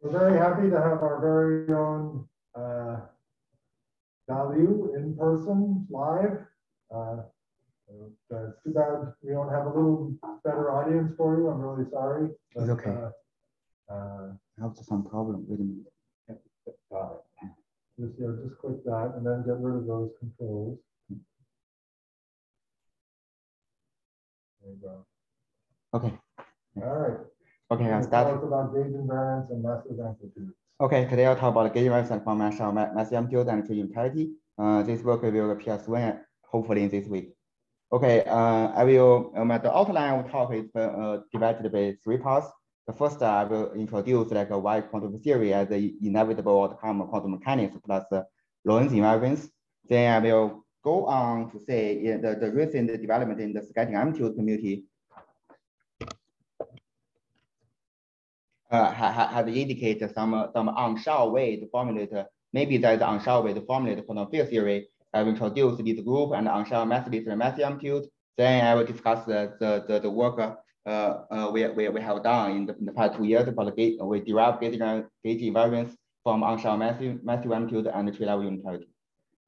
We're very happy to have our very own uh, in person, live. Uh, it's too bad we don't have a little better audience for you. I'm really sorry. But, it's okay. Uh, uh, I have some problem. Wait a minute. Got it. Just, you know, just click that and then get rid of those controls. There you go. Okay. All right. Okay, I'll start. Talk about gauge invariance and massive amplitude. Okay, today I'll talk about gauge invariance and conventional massive amplitude and tree unitarity. Uh, this work will appear soon, hopefully in this week. Okay, uh, I will, um, the outline of talk is uh, divided by three parts. The first, I will introduce like a wide quantum theory as the inevitable outcome of quantum mechanics plus Lorentz invariance. Then I will go on to say the, the recent development in the scattering amplitude community uh, have indicated some, some on-shell way to formulate, maybe there's an on-shell way to formulate quantum field theory I will introduce this group and unsure list and mass amplitude. Then I will discuss the, the, the, the work uh, uh, we, we, we have done in the, in the past two years the gate, we derive gauge, gauge invariance from on-shell massive, massive amplitude and tree level unitarity.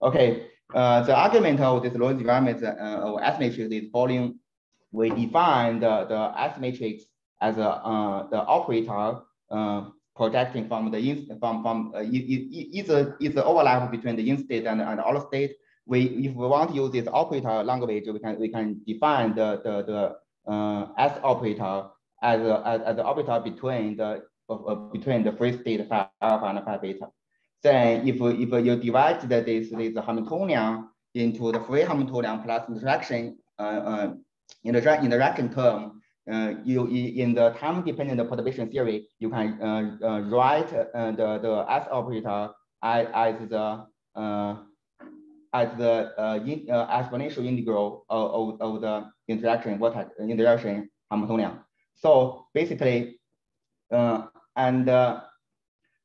Okay, uh, the argument of this Lorentz invariance uh, of S matrix is following. We define the, the S matrix as a, uh, the operator uh, projecting from the in, from from uh, either either overlap between the in state and, and out state. We if we want to use this operator language, we can we can define the the the uh, S operator as a, as, as the operator between the between the free state phi alpha and phi beta. Then if if you divide the, this this Hamiltonian into the free Hamiltonian plus interaction uh, uh, interaction term, you in the time-dependent perturbation theory, you can uh, uh, write uh, the the S operator as, as the uh, as the uh, in, exponential integral of, of, the interaction vertex interaction Hamiltonian. So basically, and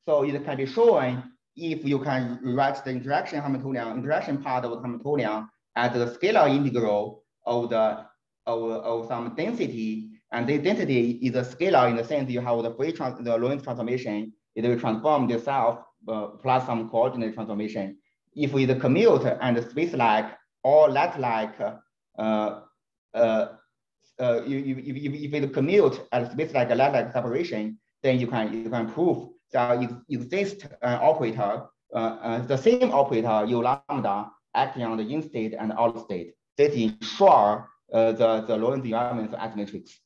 so it can be shown if you can write the interaction Hamiltonian interaction part of the Hamiltonian as the scalar integral of the of, of some density and the density is a scalar in the sense you have the free trans the Lorentz transformation, it will transform itself uh, plus some coordinate transformation. If we commute and space-like or lat-like, uh, uh, uh, if, if, if it commute at space-like lat-like separation, then you can you can prove there exists an operator, uh, uh, the same operator u lambda acting on the in state and out state. This ensure uh, the the Lorentz invariant as matrix.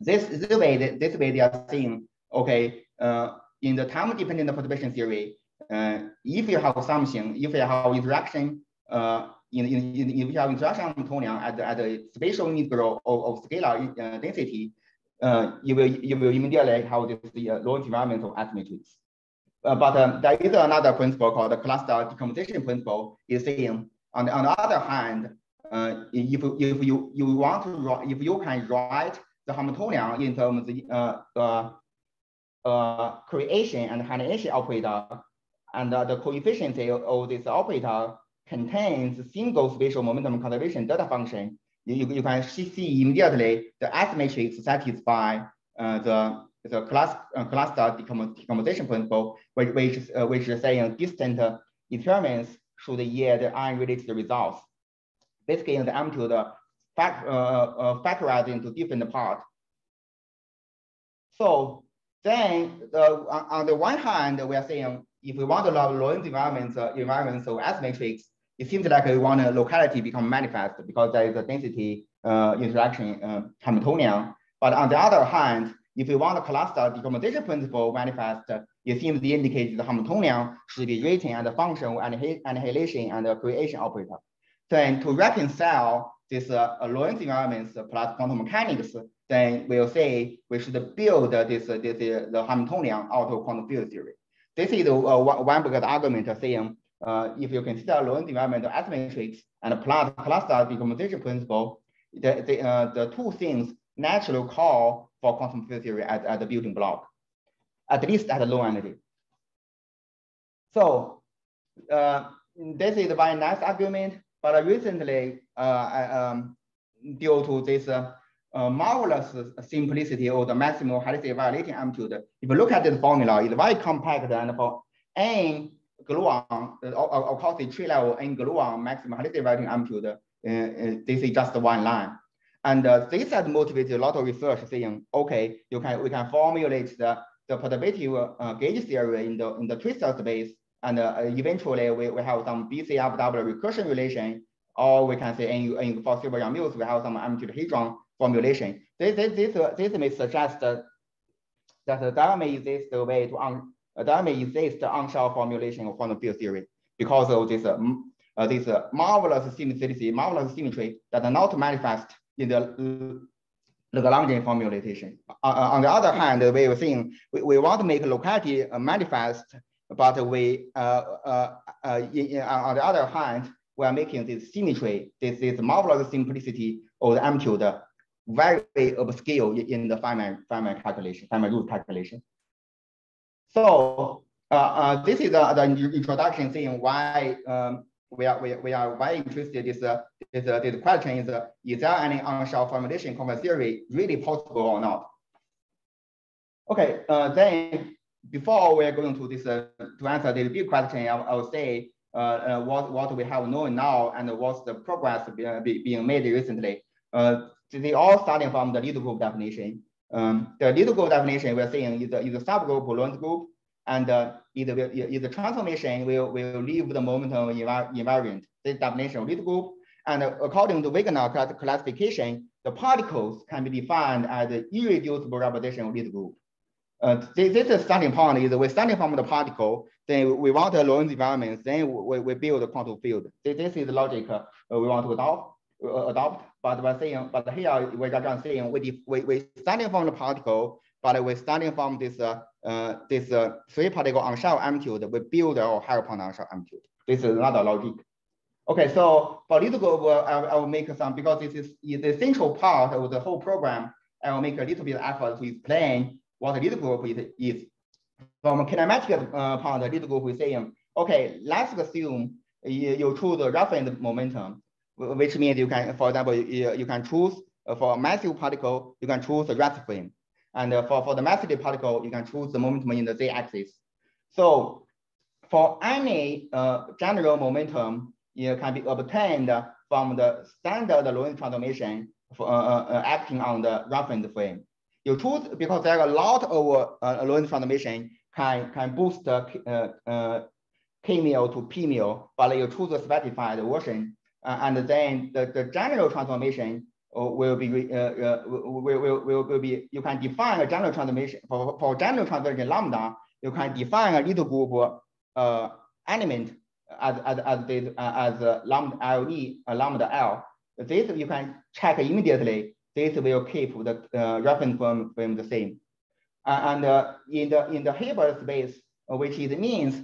This, this way, this way they are saying, okay, uh, in the time-dependent perturbation theory, uh, if you have something, if you have interaction, uh, in, in, in, if you have interaction Hamiltonian at the, at the spatial integral of, of scalar uh, density, uh, you will you will immediately have this the uh, Lorentz environmental S matrix. Uh, but um, there is another principle called the cluster decomposition principle. Is saying on the, on the other hand, if if you you want to if you can write the Hamiltonian in terms of uh, uh, creation and annihilation operator, and the coefficient of this operator contains single spatial momentum conservation delta function. You, you, you can see immediately the S matrix satisfy uh, the the class uh, cluster decomposition principle, which which uh, which is saying distant experiments should yield unrelated results. Basically, in the amplitude fact, uh, uh, factorized into different parts. So then on the one hand, we are saying if we want to log Lorentz invariance, uh, environments of S matrix, it seems like we want a locality become manifest because there is a density uh, interaction uh, Hamiltonian. But on the other hand, if we want a cluster decomposition principle manifest, it seems to indicate the Hamiltonian should be written as a function of annihilation and creation operator. Then to reconcile this uh, Lorentz invariance plus quantum mechanics, then we'll say we should build this, this the Hamiltonian out of quantum field theory. This is uh, one big argument saying uh, if you consider Lorentz invariant S matrix and plot cluster decomposition principle, the, the, uh, the two things naturally call for quantum field theory as, as the building block, at least at a low energy. So uh, this is a very nice argument, but recently, uh, um, due to this uh, uh, marvelous simplicity of the maximum helicity violating amplitude. If you look at this formula, it's very compact and for n gluon, of course the tree level n gluon maximum helicity violating amplitude, this is just one line. And uh, this has motivated a lot of research saying, okay, you can we can formulate the, the perturbative uh, gauge theory in the in the twistor space, and uh, eventually we, we have some BCFW recursion relation, or we can say in, in for super Yang-Mills, we have some amplituhedron formulation. This this this, uh, this may suggest that that there may exist a way to un, there may exist on-shell formulation of quantum field theory because of this uh, uh, this uh, marvelous symmetry, marvelous symmetry that are not manifest in the Lagrangian formulation. Uh, uh, on the other hand, we were saying we, we want to make locality uh, manifest, but we, uh, uh, uh, in, on the other hand, we are making this symmetry, this, this marvelous simplicity of the amplitude very obscure in the Feynman, Feynman calculation, Feynman root calculation. So this is the, the introduction saying why um, we are we, we are very interested this uh, this uh, this question is uh, is there any on-shell formulation conference theory really possible or not? Okay, uh, then before we are going to this uh, to answer this big question, I, I will say uh, uh, what what we have known now and what's the progress be, be, being made recently. Uh, they all starting from the little group definition. Um, the little group definition we're saying is a, is a subgroup Lorentz group and uh, either, either transformation will, will leave the momentum invariant, this definition of little group. And according to Wigner classification, the particles can be defined as irreducible representation of little group. Uh, this, this is starting point is we're starting from the particle, then we want a Lorentz environment, then we, we build a quantum field. This, this is the logic uh, we want to adopt, uh, adopt. But we're saying, but here we're just saying we, we, we starting from the particle, but we're starting from this uh, uh, this uh, three particle on shell amplitude, we build our higher point on shell amplitude. This is another logic. Okay, so for little group, uh, I, I will make some, because this is, is the central part of the whole program, I will make a little bit of effort to explain what little group is. From kinematic uh, a little group is saying, okay, let's assume you, you choose the reference momentum, which means you can, for example, you, you can choose uh, for a massive particle, you can choose the rest frame. And uh, for, for the massive particle, you can choose the momentum in the z-axis. So for any uh, general momentum, it can be obtained from the standard Lorentz transformation for, uh, uh, uh, acting on the reference frame. You choose because there are a lot of uh, Lorentz transformation can, can boost uh, uh, k mil to p mil, but you choose a specified version. and then the, the general transformation will be uh, uh, will, will, will, will be you can define a general transformation for, for general transformation lambda you can define a little group uh, element as as as this uh, as lambda le lambda l this you can check immediately this will keep the uh, reference frame, the same and uh, in the in the Hilbert space which is means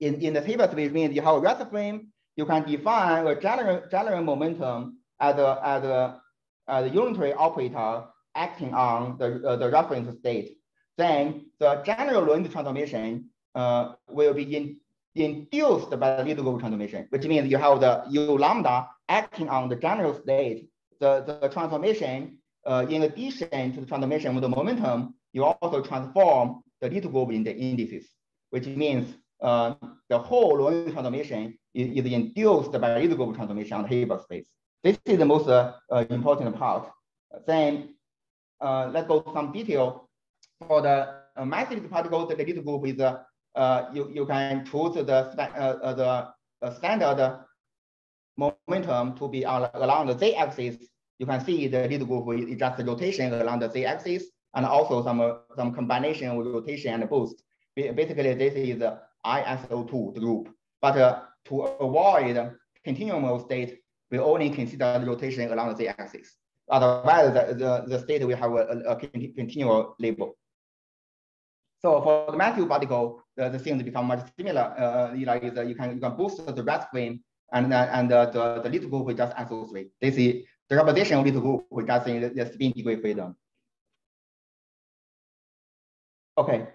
in in the Hilbert space means you have a rest frame you can define a general general momentum as a, as a, as a unitary operator acting on the, uh, the reference state, then the general Lorentz transformation uh, will be in, induced by the group transformation, which means you have the U lambda acting on the general state. The, the transformation, uh, in addition to the transformation of the momentum, you also transform the little group in the indices, which means uh, the whole Lorentz transformation is, is induced by little group transformation on the Hilbert space. This is the most uh, uh, important part. Then uh, let's go some detail. For the uh, massive particles, the little group is uh, you, you can choose the, the standard momentum to be on, along the z-axis. You can see the little group is just rotation along the z-axis and also some, some combination with rotation and boost. Basically, this is ISO2 group. But to avoid continuum state, we only consider the rotation along the z-axis. Otherwise, the, the, the, state will have a, a, continual label. So for the massive particle, the, the things become much similar. Uh, like is, uh, you can you can boost the rest frame, and uh, and uh, the the little group will just answer associate. This is the representation of little group will just in the, the spin degree freedom. Okay.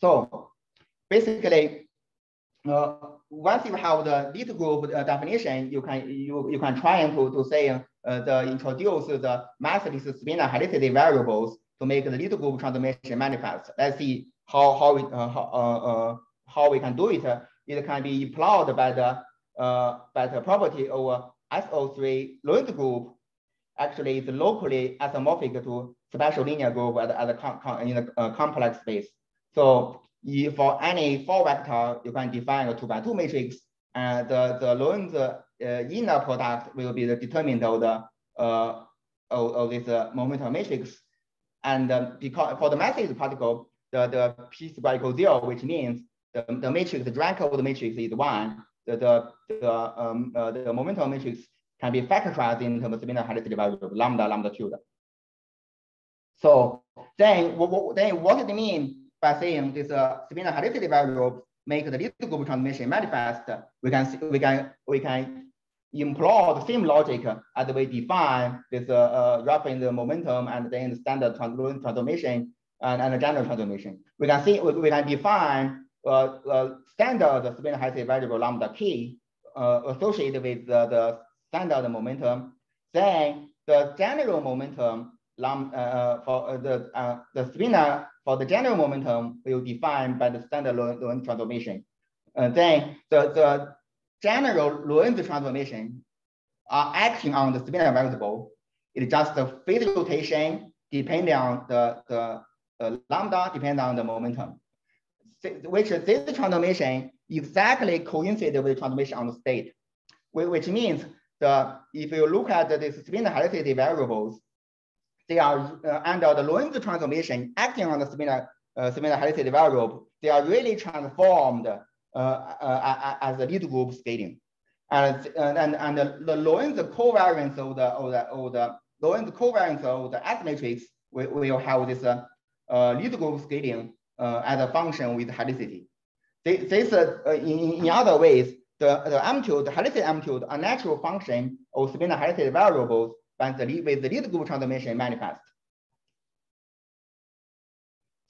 So basically, uh, once you have the little group uh, definition, you can you you can try to to say uh, the introduce the massless spin helicity variables to make the little group transformation manifest. Let's see how how we uh, how, uh, uh, how we can do it. It can be employed by the by the property of SO3 Lorentz group. Actually, it's locally isomorphic to special linear group at, at the in the complex space. So if for any four vector, you can define a two by two matrix, and the the Lorentz uh, inner product will be the determinant of the uh, of, of this uh, momentum matrix. And um, because for the massless particle, the the p square equals zero, which means the, the matrix, the rank of the matrix is one. The the the um uh, the momentum matrix can be factorized in terms of spinor helicity variable lambda lambda cubed. So then, what, then what does it mean by saying this uh, spinor helicity variable make the little group transformation manifest? We can see, we can we can employ the same logic as we define this uh, uh, the momentum and then the standard transformation and, and general transformation. We can see we, we can define uh, uh, standard spinor helicity variable lambda k uh, associated with the, the standard momentum. Then the general momentum lambda uh, uh, for uh, the uh, the spinor for the general momentum will defined by the standard Lorentz transformation. And then the, the general Lorentz transformation are acting on the spinor variable. It's just the phase rotation depending on the, the, the lambda depends on the momentum, which this transformation exactly coincides with transformation on the state, which means the if you look at the spin helicity variables, they are uh, under the Lorentz transformation acting on the spinor, uh, helicity variable, they are really transformed uh, uh, as a little group scaling. And, and, and the, the Lorentz covariance of the, of the, of the Lorentz covariance of the S matrix will, will have this group scaling as a function with helicity. This, in, in other ways, the, the amplitude, the helicity amplitude, a natural function of spinor helicity variables but the, with the little group transformation manifest.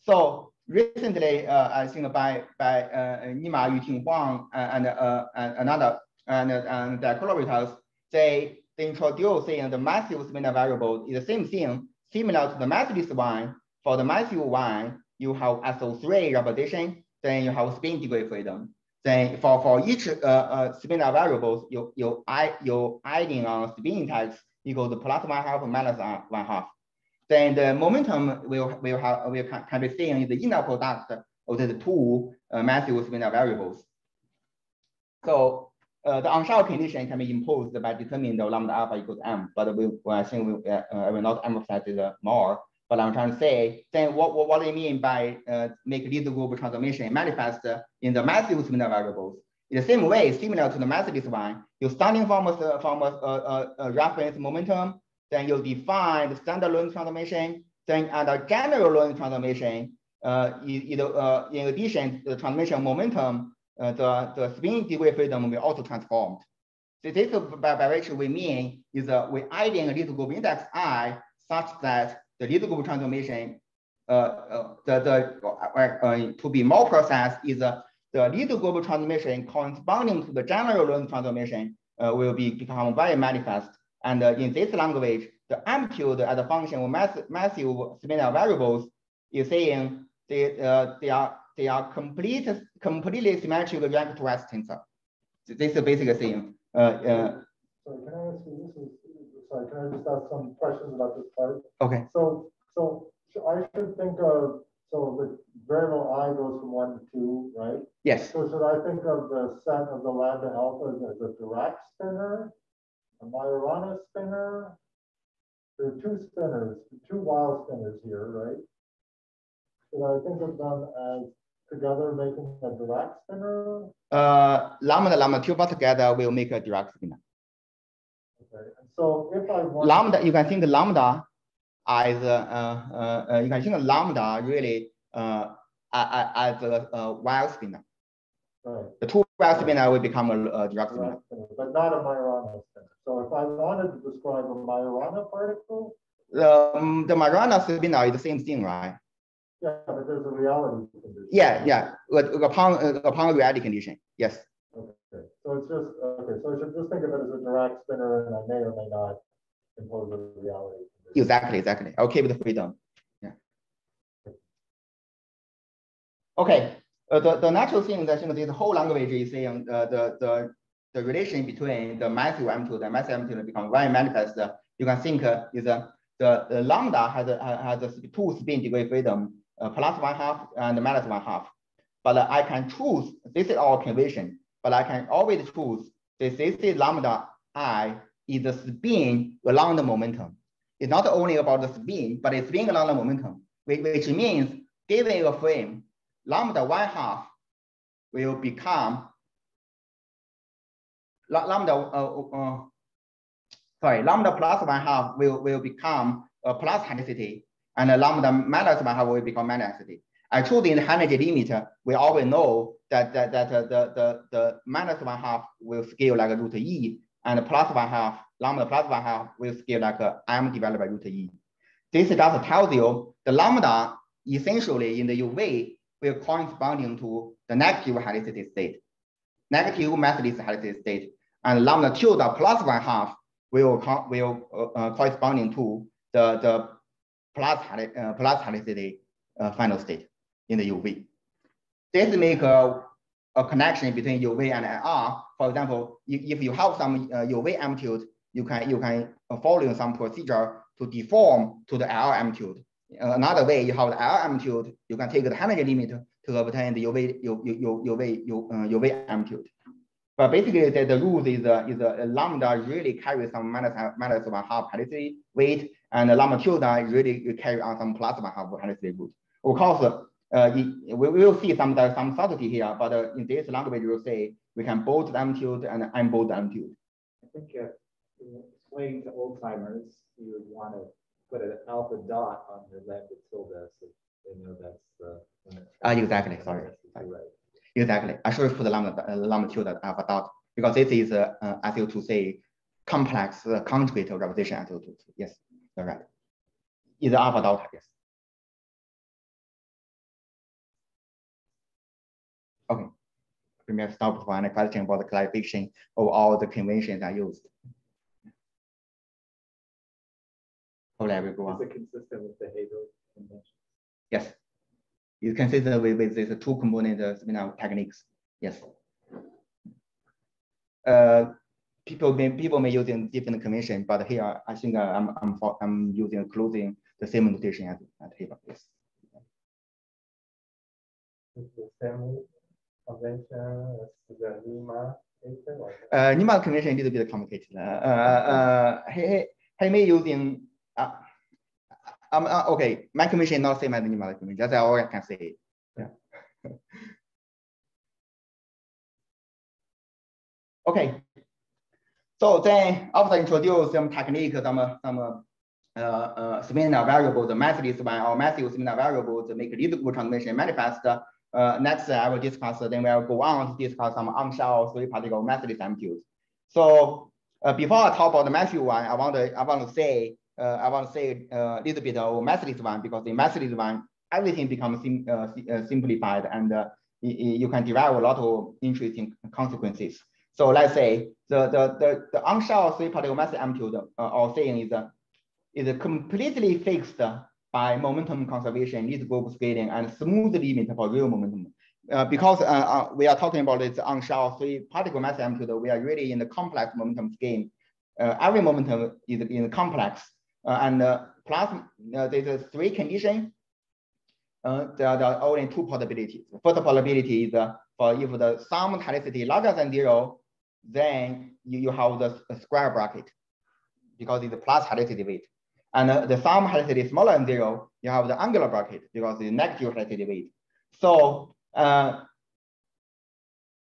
So recently, uh, I think by by uh, Nima Yu-tin Huang and, uh, and another and, and collaborators, they, they introduced saying the massive spinor variable is the same thing, similar to the massless one. For the massive one, you have SO3 repetition, then you have spin degree freedom. Then for, for each uh, uh, spinor variables, you, you, I, you adding on spin index equals plus one half minus one half. Then the momentum will, will, have, will can, can be seen in the inner product of the two uh, massive spinor variables. So uh, the on-shell condition can be imposed by determining the lambda alpha equals m, but we, well, I think we, uh, I will not emphasize it more. But I'm trying to say, then what, what, what do you mean by uh, make little group transformation manifest in the massive spinor variables? In the same way, similar to the massless one, you're starting from a, from a, a, a reference momentum, then you define the standard Lorentz transformation, then a general Lorentz transformation, uh, either, uh, in addition to the transformation momentum, uh, the, the spin degree freedom will be also transformed. So this by, by which we mean is uh, we adding a little group index i such that the group transformation, uh, uh, the, the, uh, to be more precise is uh, the group transformation corresponding to the general Lorentz transformation will be become very manifest. And in this language, the amplitude as a function of mass, massive spinor variables is saying they, uh, they are they are complete, completely symmetric rank to tensor. This is the basic thing. Uh, uh, sorry, can I ask you this? Is, sorry, can I just ask some questions about this part? Okay. So, so I should think of so the variable i goes from one to two, right? Yes. So should I think of the set of the lambda alpha as a Dirac spinor, a Majorana spinor? There are two spinners, two Weyl spinors here, right? Should I think of them as together making a Dirac spinor? Uh, lambda lambda tuple together will make a Dirac spinor. So if I want lambda, you can think the lambda as uh, uh, you can think lambda really uh, as a, a Weyl spinor. Right. The two Weyl spinor will become a, a Dirac spinor. But not a Majorana spinor. So if I wanted to describe a Majorana particle, um, the Majorana spinor is the same thing, right? Yeah, but there's a reality condition. Yeah, yeah. Upon upon reality condition, yes. Okay. just, okay, so I should just think of it as a Dirac spinor and I may or may not impose a reality. Exactly, exactly. I'll keep the freedom. Yeah. Okay, uh, the, the natural thing that you know, this whole language is saying uh, the, the, the relation between the massive amplitude and the massive amplitude become very manifest. You can think uh, is uh, the, the lambda has a, has a two spin degree freedom, uh, plus one half and minus one half. But uh, I can choose, this is our convention, but I can always choose this, is lambda i is the spin along the momentum. It's not only about the spin, but it's spin along the momentum, which, means given a frame, lambda one half will become lambda, uh, uh, sorry, lambda plus one half will, will become a plus helicity, and lambda minus one half will become helicity. I choose in the Hanicity limit, we always know that, that, that the, the, the minus one half will scale like root E, and plus one half, lambda plus one half will scale like M divided by root E. This just tells you the lambda essentially in the UV will corresponding to the negative helicity state, negative massless helicity state, and lambda tilde plus one half will will uh, uh, corresponding to the the plus uh, plus helicity uh, final state in the UV. This make a, a connection between UV and IR. For example, if, you have some uh, UV amplitude, you can you can follow some procedure to deform to the IR amplitude. Another way, you have the IR amplitude, you can take the Hamilton limit to obtain the UV, UV, UV, UV, UV amplitude. But basically, the, the rule is, uh, is uh, lambda really carries some minus, minus one half helicity weight, and lambda tilde really carry on some plus one half helicity weight. Of course, uh, we will see some some subtlety here, but uh, in this language, you will say we can bold amplitude and unbold amplitude. I think uh, explaining to old timers, you would want to put an alpha dot on your lambda tilde so they know that's the. Uh, exactly. Sorry. Right. Exactly. I should put the lambda, uh, lambda tilde alpha dot because this is, uh, uh, SO2C complex uh, conjugate representation SO2. Yes, you're right. Is alpha dot, yes. Okay. Premier stop for any question about the clarification of all the conventions I used. Hopefully I will go on. Is it consistent with the behavioral conventions? Yes. It's consistent with, with these two component uh, techniques. Yes. Uh, people may people may using different convention, but here I think uh, I'm I'm I'm using closing the same notation as at here. Yes. Convention the Nima. Uh, Nima convention is a little bit complicated. Uh, uh, uh, he, he may using uh, um, uh, okay, my commission is not same as Nima commission. That's all I can say. Yeah. okay. So then after introduce some technique, some some uh, uh, spinor variable, the massless one or massive spinor variable to make Liouville transformation manifest. Uh, next, I will discuss, then we'll go on to discuss some on-shell three-particle massless amplitudes. So uh, before I talk about the massive one, I want to I want to say uh, I want to say a little bit of massless one because in massless one, everything becomes sim uh, uh, simplified and you can derive a lot of interesting consequences. So let's say the the the, the on-shell three-particle mass amplitude or saying is is completely fixed by momentum conservation, little group scaling, and smooth limit for real momentum. Uh, because uh, uh, we are talking about this on-shell three particle mass amplitude, we are really in the complex momentum scheme. every momentum is in the complex uh, and uh, plus uh, there's three conditions. there are only two probabilities. First probability is for if the sum helicity larger than zero, then you, you have the square bracket because it's plus helicity weight. And uh, the sum helicity smaller than zero, you have the angular bracket because it's negative helicity weight. So, uh,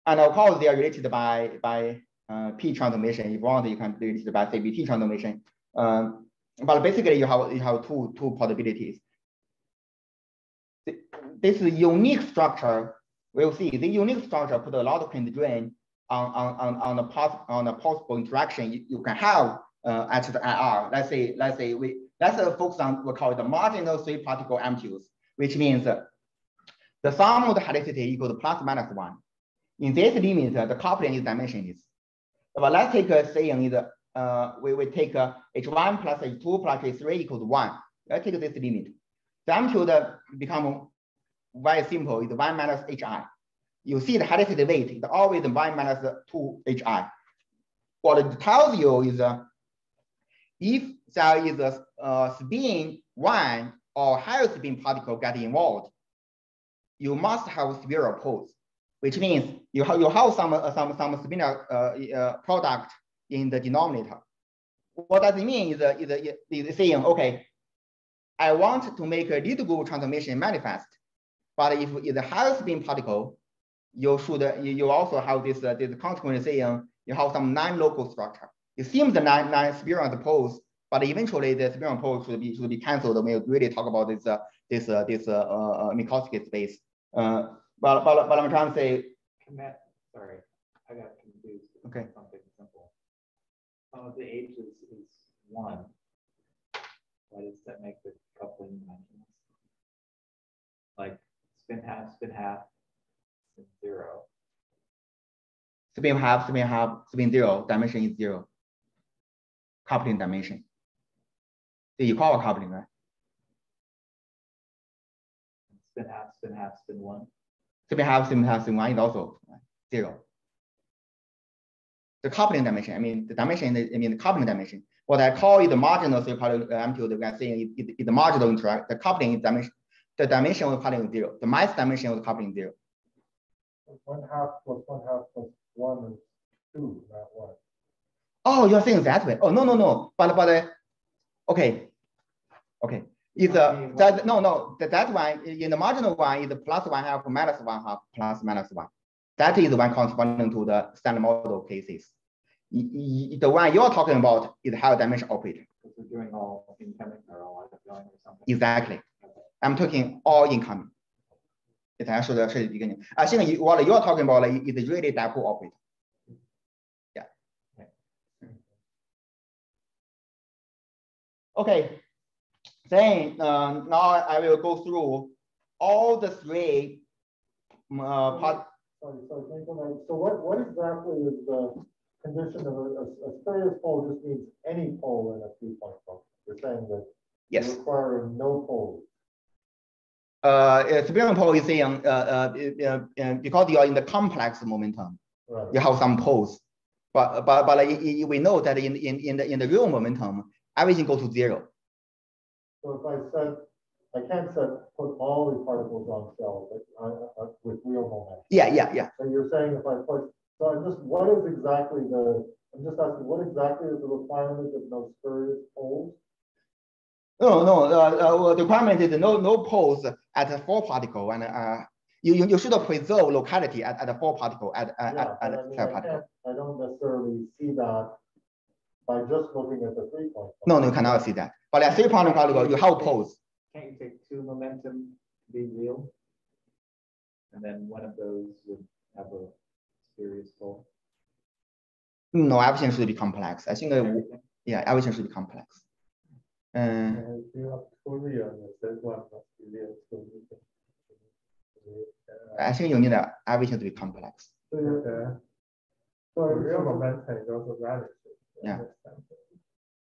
and of course they are related by, by uh, P transformation. If you want, you can relate it by CPT transformation. Um, but basically you have you have two two possibilities. This unique structure, we'll see the unique structure put a lot of constraint on on on on the pos on the possible interaction you, you can have uh, at the IR. Let's say let's say we let's uh, focus on we call it the marginal three particle amplitudes, which means uh, the sum of the helicity equals plus minus one. In this limit, the coupling is dimensionless. but let's take a saying is uh, we, we take uh, h1 plus h2 plus h3 equals 1. Let's take this limit. The amplitude become very simple, it's 1 minus hi. You see the helicity weight is always 1 minus 2 hi. What it tells you is uh, if there is a, a spin 1 or higher spin particle get involved, you must have spurious poles, which means you have, you have some, uh, some, some spin uh, uh, product in the denominator. What does it mean is, uh, is, uh, is saying, okay, I want to make a little group transformation manifest, but if it's a higher spin particle, you should you also have this uh, this consequence saying you have some non-local structure. It seems the non non spurious poles, but eventually the spurious poles should be should be cancelled when we really talk about this uh, this uh, this uh, uh, Minkowski space. Uh, but, but but I'm trying to say. Commit, sorry, I got confused. Okay. Something simple. Some of the H's is one. Why does that make the coupling dimensions? Like spin half, spin half, spin zero. Spin half, spin half, spin zero, dimension is zero. Coupling dimension. The equal coupling, right? Spin half, spin half, spin one. Spin half, spin half, spin one is also zero. The coupling dimension, I mean, the dimension, I mean, the coupling dimension. What I call is the marginal three-part amplitude, we are saying it, it, it, the marginal interact, the coupling dimension, the dimension of the coupling is zero. The mass dimension of the coupling is zero. One half plus one half plus one is two, not one. Oh, you're saying that way. Oh, no, no, no. But, but, uh, okay. Okay. Is uh, that, no, no, that, that one in the marginal one is plus one half minus one half plus minus one. That is the one corresponding to the standard model cases. The one you're talking about is higher dimension operator. Because we're doing all incoming or all outgoing or something. Exactly. I'm talking all incoming. 给大家说的是一个点啊，现在 you what you're talking about like, is really dipole operator. Okay. Then uh, now I will go through all the three uh, part. Sorry, sorry? So what, what exactly is the condition of a, a, a spurious pole just means any pole in a three-point function? You're saying that Yes. you're requiring no poles. Uh, uh, spurious pole is saying uh, uh, because you are in the complex momentum, Right. you have some poles. But but but like, i- i- we know that in in in the in the real momentum, everything goes to zero. So if I said, I can't set, put all the particles on cells like, uh, uh, with real momentum. Yeah, yeah, yeah. So you're saying if I put, so I'm just, what is exactly the, I'm just asking, what exactly is the requirement of no spurious poles? No, no. Uh, uh, the requirement is no no poles at the four particle, and uh, you you, you should preserve locality at, at the four particle at at, Yeah, at, but at I mean, particle. I don't necessarily see that by just looking at the three point. No, no, you cannot see that. But at three point particle, you have poles. Can't you take two momentum to be real? And then one of those would have a serious pole. No, everything should be complex. I think uh, Everything? yeah, everything should be complex. Um, You have Korea, and it one must be real. so I think you need uh, everything to be complex. So you're- So real momentum is also relative. Yeah.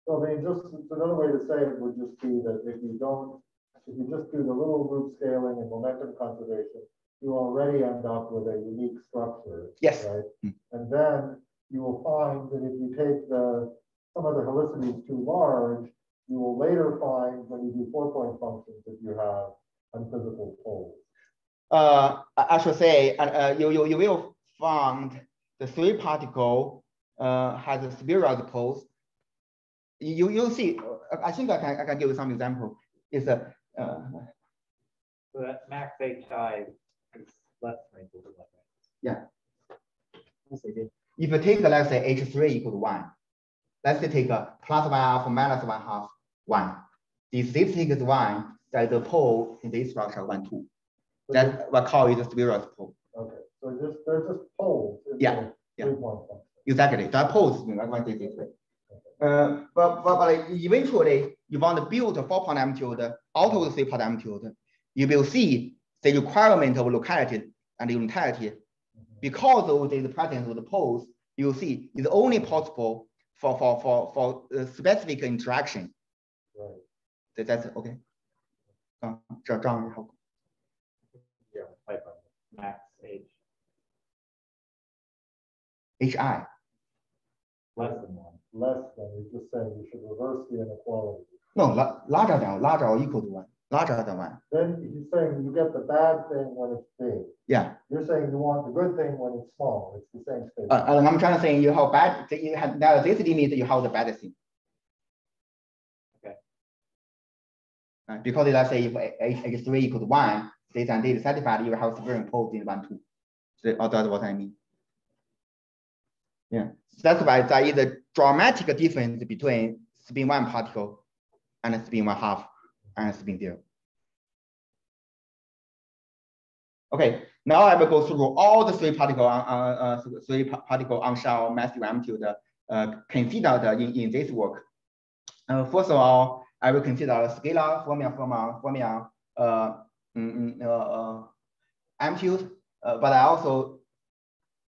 So I mean, just, another way to say it would just be that if you don't, if you just do the little group scaling and momentum conservation, you already end up with a unique structure. Yes. Right? Mm. And then you will find that if you take the, some of the helicities too large, you will later find when you do four-point functions that you have unphysical poles. Uh, I should say, uh, uh, you, you, you will find the three particle uh, has a spurious poles. You, you'll see, uh, I think I can, I can give you some example. It's a, uh, So that max HI is less than equal to right? if you take, let's say, H3 equal to one, let's say take a plus one half minus one half, one. If this is one, there's a pole in this structure, one, two. So That we call it a spurious pole. Okay, so just, they're just poles. Yeah, yeah. Exactly, that pose you. Uh, but, but, but eventually you want to build a four point amplitude out of the three point amplitude. You will see the requirement of locality and unitarity. Because of the presence of the poles, you see is only possible for, for, for, for specific interaction. Right. That's okay. Uh, Yeah, max H. HI less than one. Less than, you're just saying you should reverse the inequality. No, la- larger than larger or equal to one. Larger than one. Then he's saying you get the bad thing when it's big. Yeah. You're saying you want the good thing when it's small. It's the same thing. Uh, I'm trying to say you have bad. You have now this limit. You have the bad thing. Okay. Uh, because let's say if h h three equals one, this and this satisfied, you have superimposed in one two. So uh, that's what I mean. Yeah, that's why there is a dramatic difference between spin one particle and spin one half and spin zero. Okay, now I will go through all the three particle on uh, uh, three pa- particle on shell massive amplitude uh, considered in, in this work. Uh, first of all, I will consider scalar fermion fermion fermion uh, mm, mm, uh, uh, amplitude, uh, but I also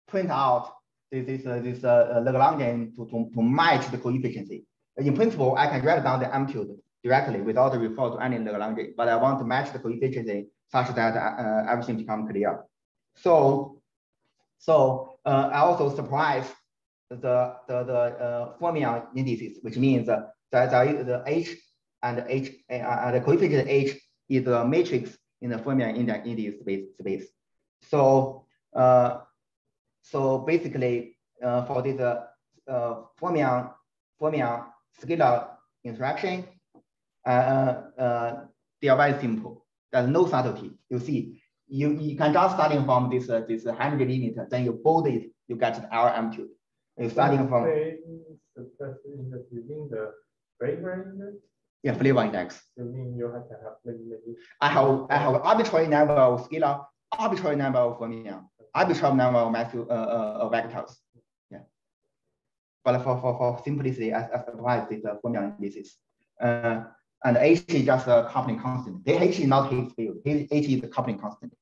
point out this is uh, this uh, Lagrangian to, to, to match the coefficient. In principle, I can write down the amplitude directly without refer to any Lagrangian, but I want to match the coefficient such that uh, everything becomes clear. So, so uh, I also surprise the the the uh, fermion indices, which means uh, that the H and H uh, and the coefficient H is a matrix in the fermion index index space space. So uh, so basically uh, for this uh, uh, fermion fermion scalar interaction, uh, uh, they are very simple. There's no subtlety. You see, you, you can just starting from this uh, this 100 limit, then you bold it, you get the L amplitude. You're starting from Suppressing that you mean the flavor index? yeah flavor index. You mean you have to have maybe, maybe I have I have arbitrary number of scalar, arbitrary number of fermion, arbitrary number of massive uh, uh, uh, vectors. Yeah. But for for for simplicity, I, I supply this uh, fermion indices. Uh, and H is just a coupling constant. The H is not Higgs field. H, is the coupling constant.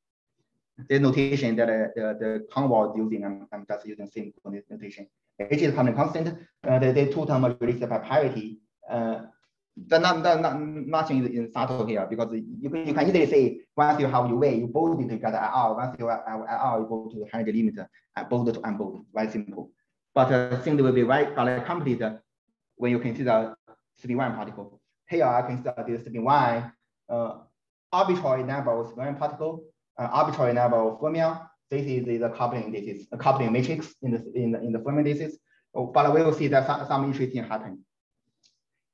The notation that uh, the the Cornwall is using, I'm, I'm just using same notation. H is coupling constant. Uh, the, the two term are released by parity. Uh, but not, not, not, nothing is subtle here because you can, you can easily say once you have your way, you bold it together IR. Once you have IR, you go to the 100 limit, uh, bold to unbold, very simple. But uh, things will be very very complete when you consider spin one particle. Here I consider this spin one uh, arbitrary number of spin one particle, uh, arbitrary number of fermion. This is the coupling. This is a coupling matrix in the in the, in the fermion basis. Oh, but we will see that some, some interesting happen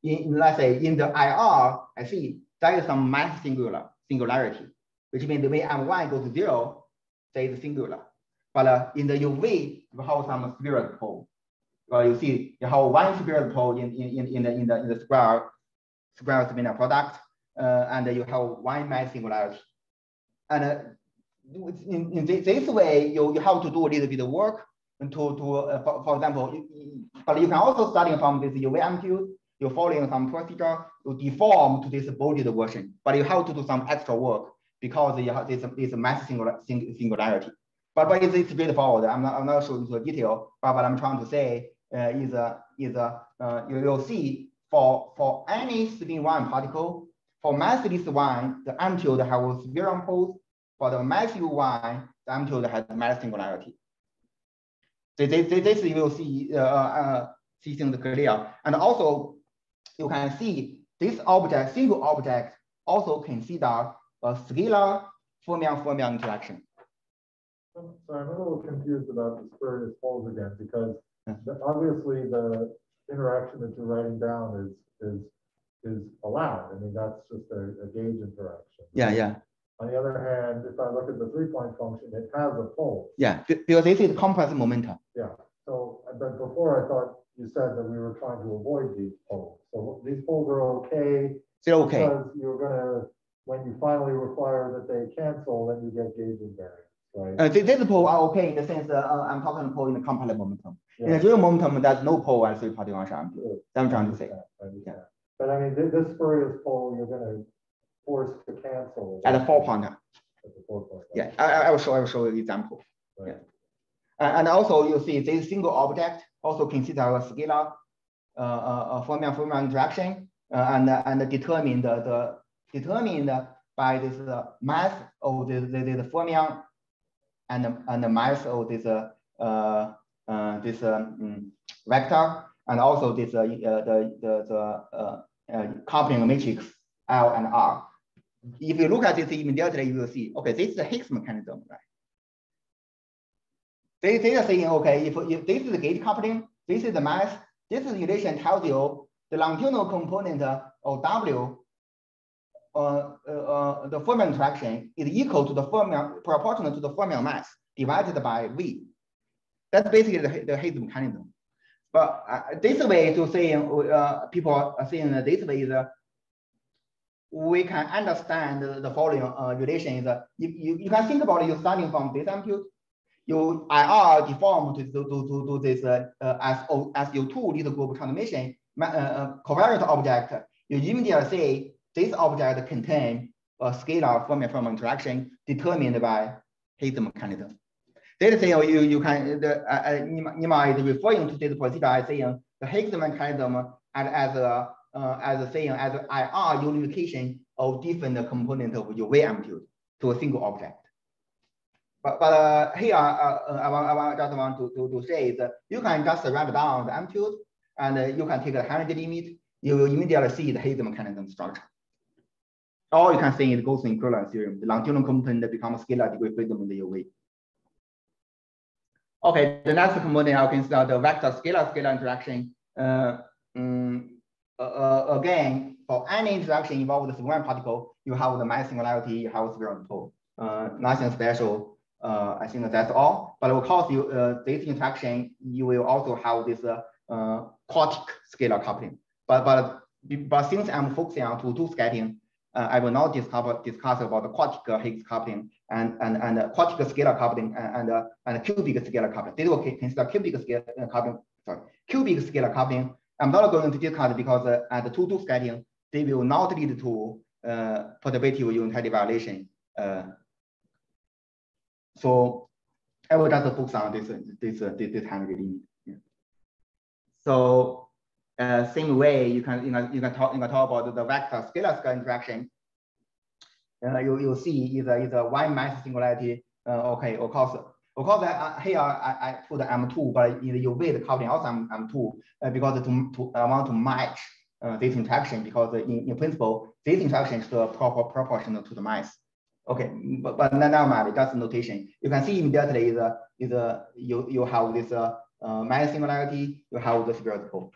in let's say in the IR, I see there is some mass singular singularity, which means the way M1 goes to zero, there is singular. But uh, in the UV, you have some spurious pole. Well, you see you have one spurious pole in, in, in, the in the in the square square spinor product, uh, and you have one mass singularity. And uh, in, in this, way, you, you have to do a little bit of work to, to uh, for, for example, you, but you can also starting from this UV amplitude, you're following some procedure to deform to this bolded version, but you have to do some extra work because you have this, this mass singular, singularity. But, but it's, it's straightforward. I'm not, I'm not sure into the detail, but what I'm trying to say uh, is, uh, is uh, uh, you will see for, for any spin one particle, for massless one, the amplitude has a zero pose. For the massive one, the amplitude has mass singularity. This, this, this you will see, uh, uh, see things clear. And also, you can see this object, single object, also consider a scalar fermion-fermion interaction. So I'm a little confused about the spurious poles again, because Yeah. the- obviously the interaction that you're writing down is, is, is allowed. I mean, that's just a, a gauge interaction. Yeah, yeah, On the other hand, if I look at the three-point function, it has a pole. yeah. Be- Because this is compressed momentum. Yeah. So, but before I thought you said that we were trying to avoid these poles. So these poles are okay. They're okay. Because you're gonna, when you finally require that they cancel, then you get gauge invariance, right? Uh, this pole are okay in the sense that uh, I'm talking pole in the complex momentum. In the Yeah. real momentum, there's no pole at three party one amplitude. Good. That's what I'm trying to say. Understand. But I mean, thi- this spurious pole, you're gonna force to cancel. At the four pointer. At the four point. Yeah, I, I will show, I will show you example. Right. Yeah. And also you see this single object also consider a scalar uh, uh, fermion fermion interaction uh, and and determined the determined by this uh, mass of the, the, the fermion and and the mass of this uh, uh, this um, vector and also this uh, the the the uh, uh, coupling matrix L and R. If you look at this immediately, you will see okay, this is the Higgs mechanism, right? They they are saying okay, if if this is the gauge coupling, this is the mass, this relation tells you the longitudinal component of W uh, uh, uh, the fermion interaction is equal to the fermion proportional to the fermion mass divided by V. That's basically the, the Higgs mechanism. But uh, this way to saying uh, people are saying that this way is uh, we can understand the following uh, relation is uh, you, you, you can think about you're starting from this amplitude, you IR deform to, to, to, to this uh, uh, as, as U2 little group transformation uh, uh, covariant object, you immediately say this object contain a scalar fermion fermion interaction determined by Higgs mechanism. This thing you, you can, the, uh, uh Nima is referring to this procedure as saying the Higgs mechanism as, as a, uh, as a saying as IR unification of different components of your wave amplitude to a single object. But, but uh, here, uh, uh, I, want, I want, just want to, to, to say that you can just ramp down the amplitude and uh, you can take the high energy limit, you will immediately see the Higgs mechanism structure. Or you can say it goes in equivalence theorem. The longitudinal component becomes scalar degree freedom in the UV. Okay, the next component I consider the vector scalar scalar interaction. Uh, um, uh, uh, again, for any interaction involving the one particle, you have the mass singularity, you have zero pole. Uh, nothing special. Uh, I think that's all. But of course, you uh, this interaction, you will also have this uh, uh, quartic scalar coupling. But but but since I'm focusing on two two scattering, uh, I will not discuss discuss about the quartic Higgs coupling and and and quartic scalar coupling and and, uh, and cubic scalar coupling. This will consider cubic scalar coupling. Sorry, cubic scalar coupling. I'm not going to discuss because uh, at the two two scattering, they will not lead to uh, perturbative unitary violation. So I will just focus on this this this, this time limit. Yeah. So uh, same way you can you know you can talk you can talk about the vector scalar scalar interaction. Uh, you you see is a is a one mass singularity. Uh, okay, of course. Of course, I, here I, I put M2, but in the the coupling also M, M2 uh, because to, to I want to match uh, this interaction because in, in principle this interaction is proper proportional to the mass. Okay, but, but never mind, just notation. You can see immediately is a, is a, you, you have this uh, uh, mass singularity, you have the spherical.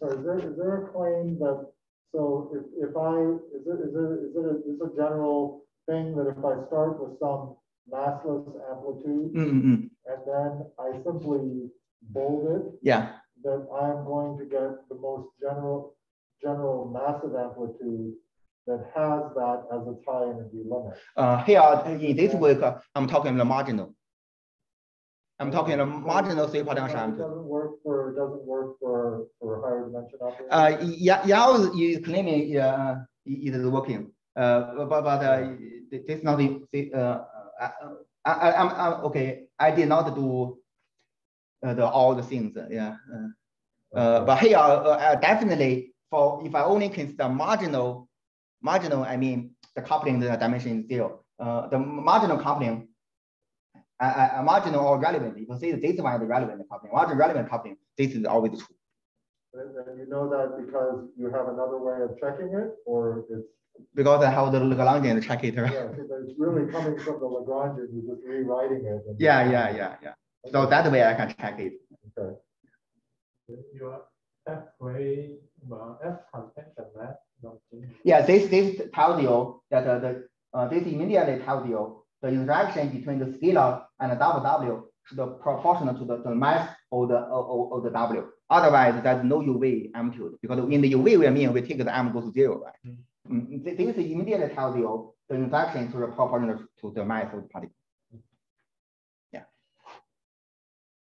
So is there, is there a claim that, so if, if I, is it, is it, is it a, is a general thing that if I start with some massless amplitude mm -hmm. and then I simply bold it, yeah, that I'm going to get the most general, general massive amplitude that has that as its high energy limit. Uh, here in this work, I'm talking the marginal. I'm talking a marginal three potential It doesn't work for, doesn't work for, for higher dimension operators. Uh, yeah, Yao is claiming uh, it is working. Uh, but but uh, this not the, uh, I, I, I'm, I'm okay. I did not do uh, the all the things. Yeah. Uh, uh, but here, uh, uh, definitely for if I only consider marginal, marginal, I mean the coupling the dimension is zero. Uh, the marginal coupling a, a marginal or relevant. You can say the data one is relevant coupling. Marginal relevant coupling, this is always true. And you know that because you have another way of checking it, or it's because I have the Lagrangian check it. Right? Yeah, so it's really coming from the Lagrangian. You're just rewriting it. Yeah, yeah, yeah, yeah. So that way I can check it. Okay. Your F ray, F contention that. Yeah, this this tells you that uh, the uh, this immediately tells you the interaction between the scalar and the W should be proportional to the, the mass of the, of, of the W. Otherwise, there's no UV amplitude because in the UV, we mean we take the M goes to zero, right? Mm -hmm. This immediately tells you the interaction to the proportional to the mass of the particle. Yeah.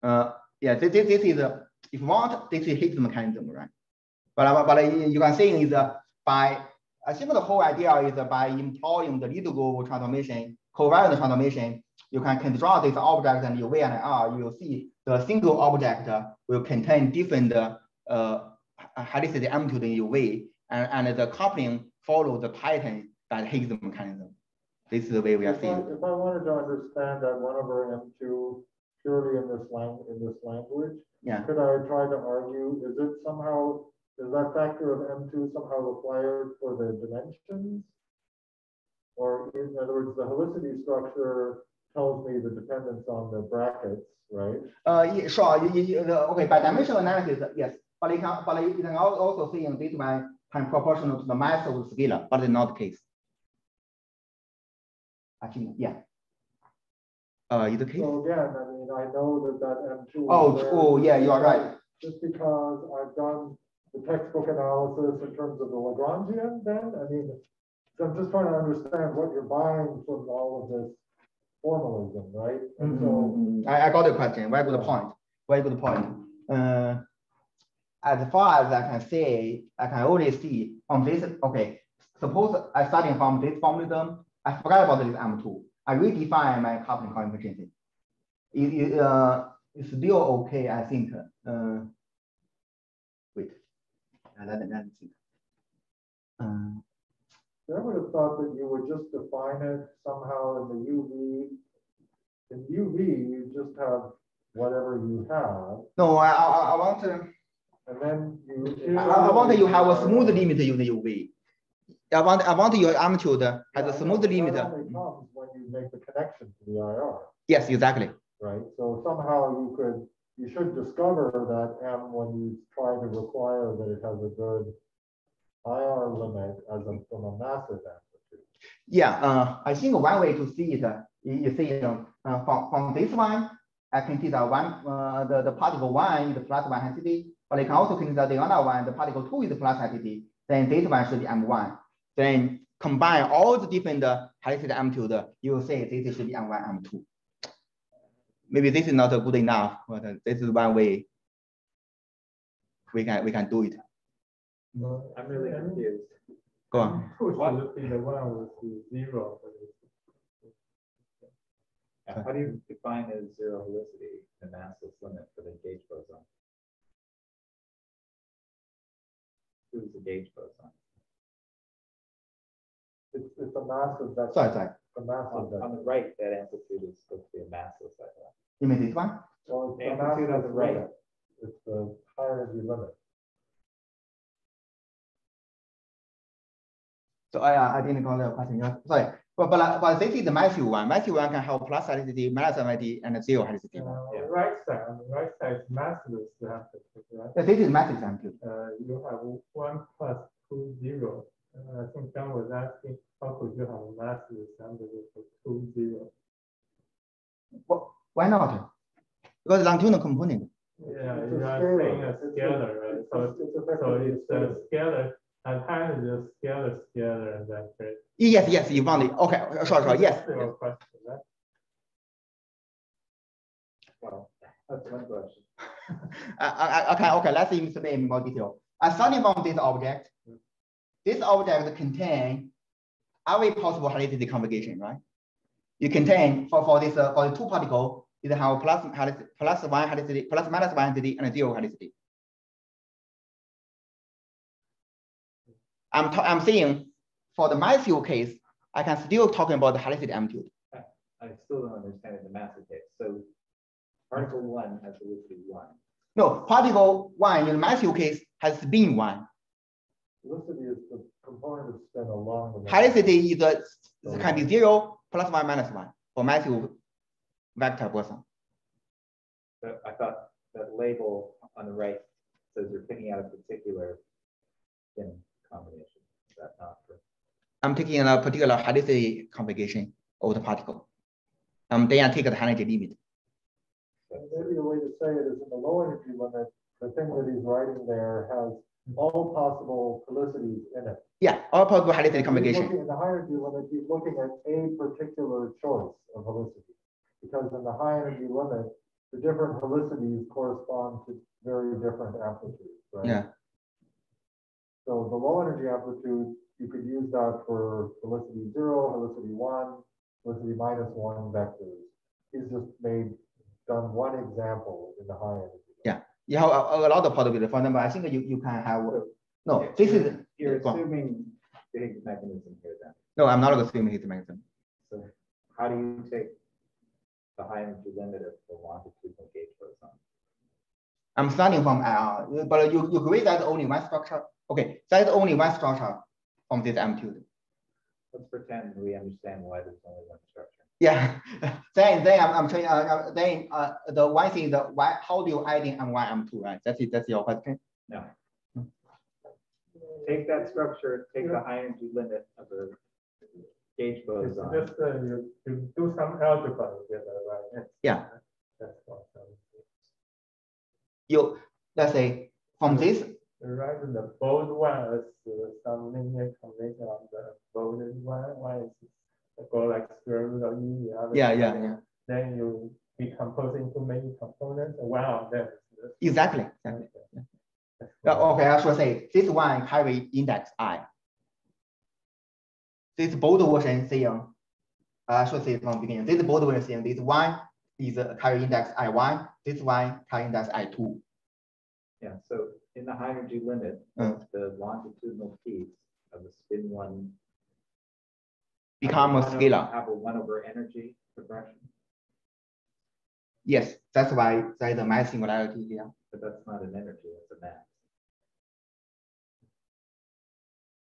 Uh, yeah, this, this, this is, a, if you want, this is Higgs mechanism, right? But, but you can see is uh, by, I think the whole idea is that by employing the little transformation covariant transformation, you can construct this object and UV and R, you will see the single object will contain different uh, helicity amplitude in UV, and, and the coupling follow the pattern that Higgs mechanism. This is the way we are If I, seeing. if I wanted to understand that one over M two purely in this lang, in this language, Yeah. could I try to argue, is it somehow, is that factor of M two somehow required for the dimensions? Or in other words, the helicity structure tells me the dependence on the brackets, right? Uh, yeah, sure. You, you, the, okay, by dimensional analysis, yes, but you can, but you can also see in this one time proportional to the mass of the scalar, but it's not the case. Actually, yeah. Uh, is the case? So again, I mean, I know that that M two. Oh, oh, yeah, you are right. Just because I've done the textbook analysis in terms of the Lagrangian then, I mean, so I'm just trying to understand what you're buying from all of this formalism, right? And so, Mm, I, I got the question. Very good point. Very good point. Uh, as far as I can say, I can only see on this. Okay, suppose I starting from this formalism. I forgot about this M2. I redefine my coupling coefficient. It, it, uh, it's still okay, I think. Uh, Uh, let, let me. Uh, I would have thought that you would just define it somehow in the UV. In UV, you just have whatever you have, no, I, I, I want to. and then you. I, I want you have a smooth limit in the UV. I want, I want your amplitude has Yeah, I a smooth limit. That only comes when you make the connection to the IR. Yes, exactly. right? So somehow you could, you should discover that M when you try to require that it has a good IR limit as a, from a massive amplitude. Yeah, uh, I think one way to see it, uh, you, see, uh, from, from this one, I can see that one, uh, the, the particle one is plus one density, but I can also consider the other one, the particle two is plus density, then this one should be M1. Then combine all the different uh, helicity amplitude, you will say this should be M1, M2. Maybe this is not good enough, but uh, this is one way we can, we can do it. I'm really confused. Go on. Two should be the one with the zero. for this. How do you define a zero helicity, the massless limit for the gauge boson? Who's the gauge boson? It's, it's a massive, that's Sorry, sorry. A massive. On, on the right, that amplitude is supposed to be a massless, I thought. You mean this one? Well, it's the Amplitude on the right. limit. It's the high energy limit. So I, I didn't got the question. Yeah, Sorry, but, but, uh, but this is the massive one. massive one can have plus helicity, minus helicity, and zero helicity. Uh, Yeah. Right side, on the right side is massless amplitude, right? Yeah, This is massive amplitude. Uh, you have one plus two zero. Uh, I think John was asking, how could you have a massless amplitude for two zero? Why not? Because longitudinal component. Yeah, It's a you are saying a scalar, right? So, a- It's so a it's a scalar. scalar, at times it's a scalar, scalar, and that's it. Yes, yes, you found it. Okay, sorry, sure, yes. That's your question, right? Well, that's one question. I, I, I- okay, okay, let's explain in more detail. Uh, starting from this object, this object contain every possible helicity configuration, right? You contain for, for this uh, for the two particle, it have plus plus one helicity, plus minus one helicity, and zero helicity. I'm I'm saying for the massive case, I can still talking about the helicity amplitude. I still don't understand the massive case. So particle one has helicity one. No, particle one in the massive case has spin one. Helicity is the component of spin along the. Helicity is a, it can be zero plus one minus one for massive vector boson. But I thought that label on the right says you're picking out a particular spin combination. Is that not true? I'm taking a particular helicity configuration of the particle. Um, then I take the energy limit. And Maybe the way to say it is in the low energy limit, the thing that he's writing there has all possible helicities in it. Yeah, all possible helicity He's configuration. looking- In the high energy limit, he's looking at a particular choice of helicity. Because in the high energy limit, the different helicities correspond to very different amplitudes, right? Yeah, So the low energy amplitude, you could use that for helicity zero, helicity one, helicity minus one vectors. he's just made, done one example in the high energy. Yeah. You have a, a lot of possibility. For example, I think you, you can have, no, You're- this is, You're assuming the Higgs mechanism here then. no, I'm not assuming Higgs mechanism. So how do you take the high energy limit of the longitudinal gauge boson? I'm starting from IR, but you, you agree that only one structure? Okay, that's only one structure from this amplitude. Let's pretend we understand why there's only one structure. Yeah, then then I'm, I'm trying, uh, uh, then uh, the one thing, the why, how do you add in M1, M2, right? That's it, that's your question. No. Take that structure, take the high energy limit of the gauge It's boson. just uh, you, you do some algebra together, right? That's- Yeah. That's what. um, You, let's say, from this, Rather the bold one as uh, some linear combination of the bolded one, one is go like square root of e. the yeah, yeah, yeah, Then you decompose into many components, one of them. exactly, exactly. That's Yeah, what- okay, I should say, this one carry index I. This bold version saying, I should say from beginning, this bold version saying this one is a carry index I1, this one carry index I2. Yeah, so in the high energy limit, Mm. the longitudinal piece of the spin one. Become a have one o- scalar. Have a one over energy progression, Yes, that's why there's a mass singularity here. but that's not an energy, it's a mass.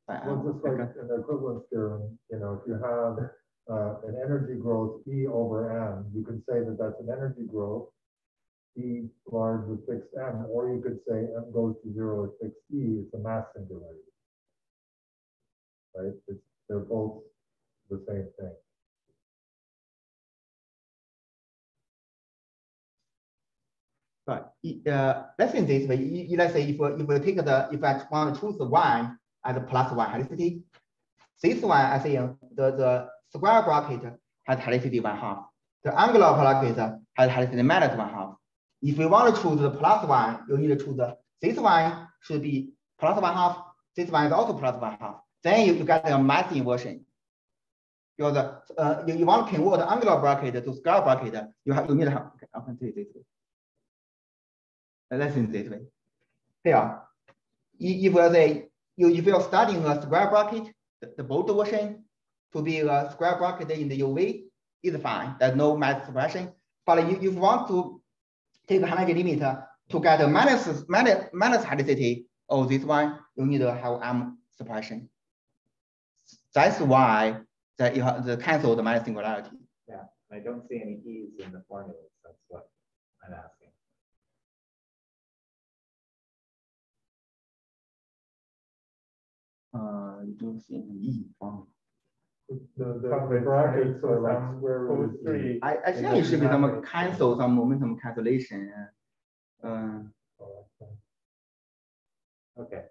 Uh, Well, just like okay. an equivalence theorem, you know, if you have uh, an energy growth E over M, you could say that that's an energy growth. E large with fixed M, or you could say M goes to zero with fixed E, it's a mass singularity. Right, it's, they're both the same thing. But uh, let's think this way. Let's say if, if we take the, if I want to choose the one as a plus one helicity, this one, I think the, the square bracket has helicity one half. The angular bracket has helicity minus one half. If we want to choose the plus one, you need to choose the, this one should be plus one half. This one is also plus one half. Then you, you get a mass inversion. Because uh, you, you want to convert the angular bracket to square bracket, you have, you need to have, okay, I can do this way. Let's think this way. Here, if say, you, if you're studying a square bracket, the, the bold version to be a square bracket in the UV is fine. There's no mass suppression. But if you want to take a limit to get a minus, minus, minus helicity of this one, you need to have M suppression. That's why that you have the cancel the minus singularity. Yeah, I don't see any e's in the formulas, that's what I'm asking. Uh, you don't see any E form. The, the- the brackets are like square root code of three. I, I think it should be some cancel, some momentum cancellation. Uh, Okay.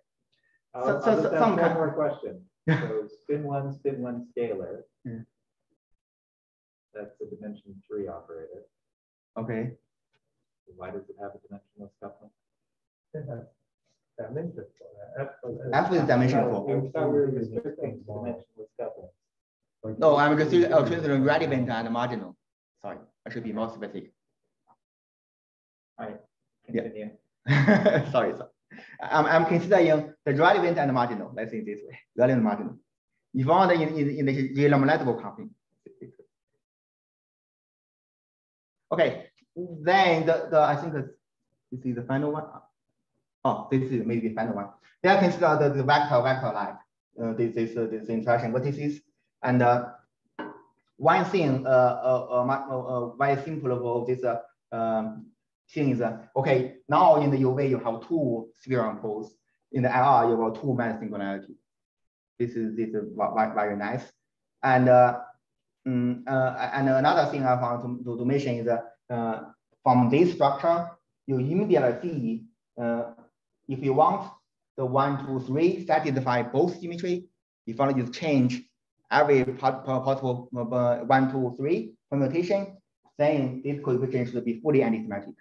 So- I'll, so- so some one kind- more question. So spin one, spin one scalar. Yeah. That's a dimension three operator. okay, Why does it have a dimensionless coupling? It has Dimension for that. F for that. F with dimension I four. thought we were restricting to dimensionless coupling. Like- No, I'm just uh, considering relevant and marginal. Sorry, I should be more specific. All right, Yeah. Sorry, sorry. I'm, I'm considering the relevant and marginal, let's say this way, relevant marginal. If want in, in, in the renormalizable company. Okay, then the, the, I think this is the final one. Oh, this is maybe the final one. Then I consider the, the vector, vector like, uh, this is, uh, this interaction vertices. And, uh, one thing, uh, uh, uh, uh, uh, very simple of this, uh, um, thing is, uh, okay, now in the UV, you have two spurious poles. In the IR, you have two mass singularity. This is, this is ve- ve- very nice. And, uh, mm, uh, and another thing I want to, to, mention is, uh, from this structure, you immediately see, uh, if you want the one, two, three satisfy both symmetry, if you to change every part, part- possible, uh, one, two, three permutation, then this coefficient should be fully antisymmetric.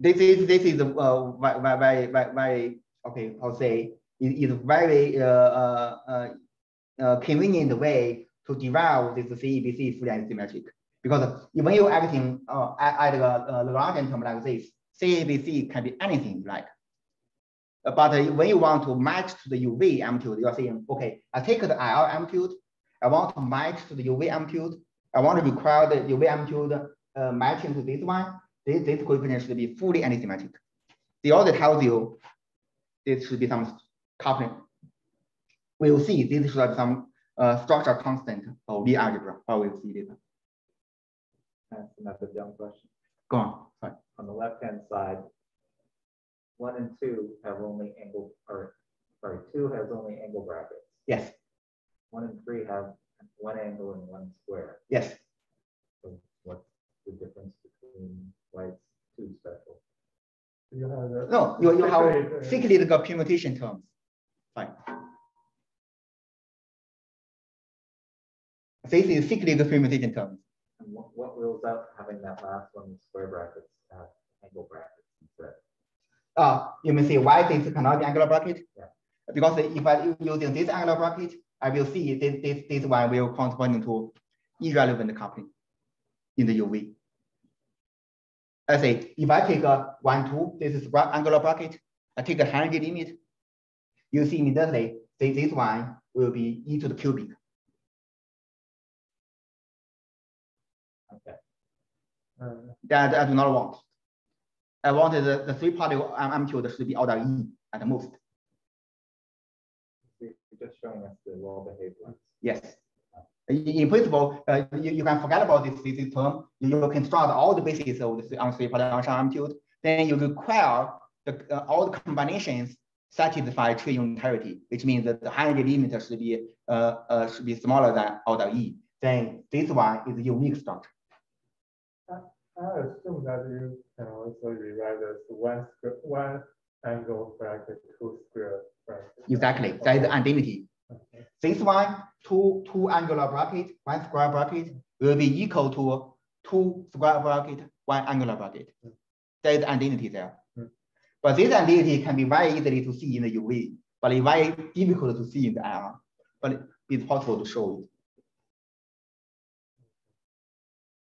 This is, this is, uh, very, very, very, okay, I'll say, it is very, uh, uh, uh, uh, convenient way to derive this CABC fully antisymmetric. Because when you acting uh, at, the uh, Lagrangian term like this, CABC can be anything like. But when you want to match to the UV amplitude, you are saying, okay, I take the IR amplitude, I want to match to the UV amplitude, I want to require the UV amplitude uh, matching to this one, this, this coefficient should be fully antisymmetric. The order tells you this should be some coupling. We will see this should have some uh, structure constant of the algebra. we'll see this. That's another dumb question. Go on. Sorry. On the left-hand side, one and two have only angle, or, sorry, two has only angle brackets. Yes. One and three have one angle and one square. Yes. So what's the difference between why it's two special? You have the. No, you, you have cyclic, uh, cyclic permutation terms. Fine. This is cyclic permutation terms. And what, what rules out having that last one, square brackets, have angle brackets instead? Uh, you may say why this cannot be angular bracket? Yeah. Because if I using this angular bracket, I will see this, this, this one will correspond to irrelevant coupling in the UV. I say, if I take a one, two, this is bra- angular bracket, I take a high energy limit, you see immediately, this, this one will be e to the cubic. Okay, That I do not want. I wanted the, the three particle amplitude should be order E at most. you're just showing us the ones. Yes. In, in principle, uh, you, you can forget about this, this term. You, construct all the bases of the on three particle amplitude. Then you require the, uh, all the combinations satisfy tree unitarity, which means that the high energy limit should be uh, uh, should be smaller than order E. Then this one is a unique structure. I assume that you can also rewrite as one square, one angle bracket, two square bracket. Exactly. That is the identity. This one, two, two angular bracket, one square bracket will be equal to two square bracket, one angular bracket. There is identity there. But this identity can be very easily to see in the UV, but it's very difficult to see in the IR. But it's possible to show it.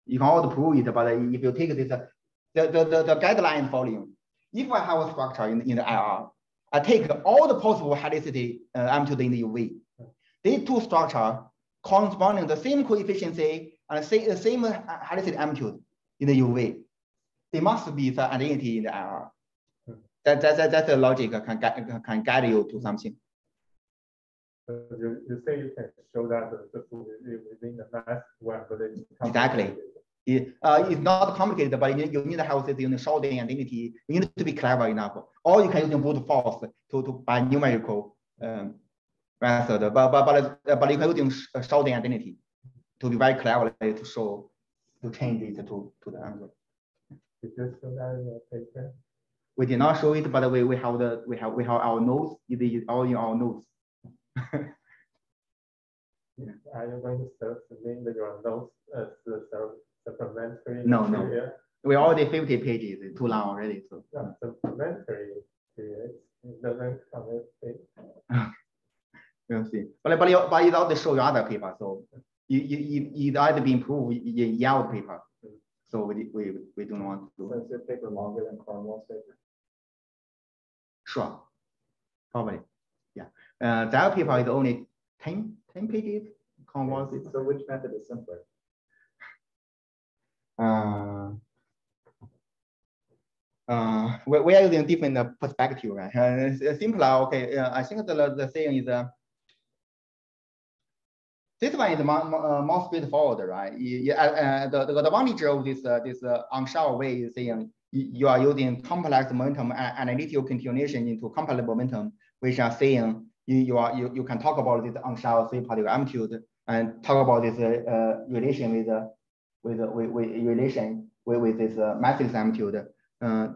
You can also prove it, but if you take this, the, the, the, the guideline following, if I have a structure in, in the IR, I take all the possible helicity uh, amplitude in the UV. These two structures corresponding the same coefficient and say the same uh, helicity amplitude in the UV. They must be the identity in the IR. That, that, that, that's the logic can, can guide you to something. You, you say you can show that the, the food is within the mass it's. Exactly. It, uh, it's not complicated, but you, you need to have this unit Schouten identity. You need to be clever enough. Or you can use brute force to, to by numerical um, method, but, but, but, uh, but you can use Schouten identity to be very clever to show, to change it to, to the answer. Did you show that in your paper? We did not show it, but we, we have the, we have, we have our notes, it is all in our notes. Are you going to serve submit your notes as the sur- supplementary? No, no. material? We already fifty pages, it's too long already, so. No, supplementary, it doesn't come with it. We'll see. But, but, you- but it also show you other paper, so you, you, you, it either be improved in Yale paper. So we, we, we don't want to, is your paper longer than Cornwall's paper? sure, probably, yeah. Uh, that paper is only 10 10 pages, Cornwall is, So which method is simpler? Uh, uh, we, we are using different perspective, right? Uh, simpler, okay, uh, I think the, the thing is, uh, this one is more, more, uh, straightforward, right? Uh, uh, the, the advantage of this, this on-shell way is saying you, are using complex momentum and analytical continuation into complex momentum, which are saying you, you are, you, you can talk about this on-shell three particle amplitude and talk about this, relation with, with, with, with relation with, with this, uh, matrix amplitude. Uh,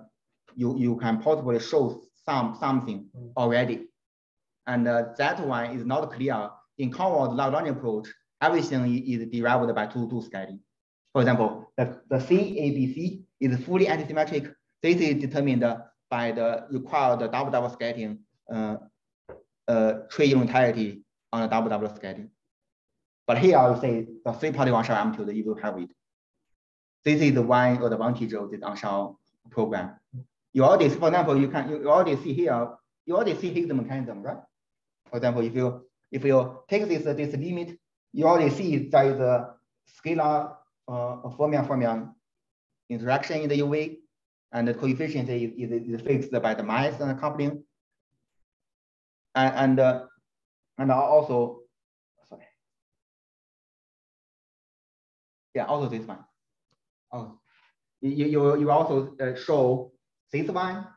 you, you can possibly show some, something Mm. already. And uh, that one is not clear. In Cornwall's Lagrangian approach, everything is derived by two, two scaling. For example, the, the CABC is fully antisymmetric. This is determined by the required double double scaling uh, uh, tree unitarity on a double double scattering. But here I will say the three-party on-shell amplitude, you will have it. this is the one advantage of this on-shell program. You already, for example, you can you already see here, you already see Higgs mechanism, right? For example, if you if you take this this limit, you already see there is a scalar uh, fermion fermion interaction in the UV, and the coefficient is, is, is fixed by the mass and the coupling. And and, uh, and also, Yeah, also this one. Oh, you you you also uh, show this one,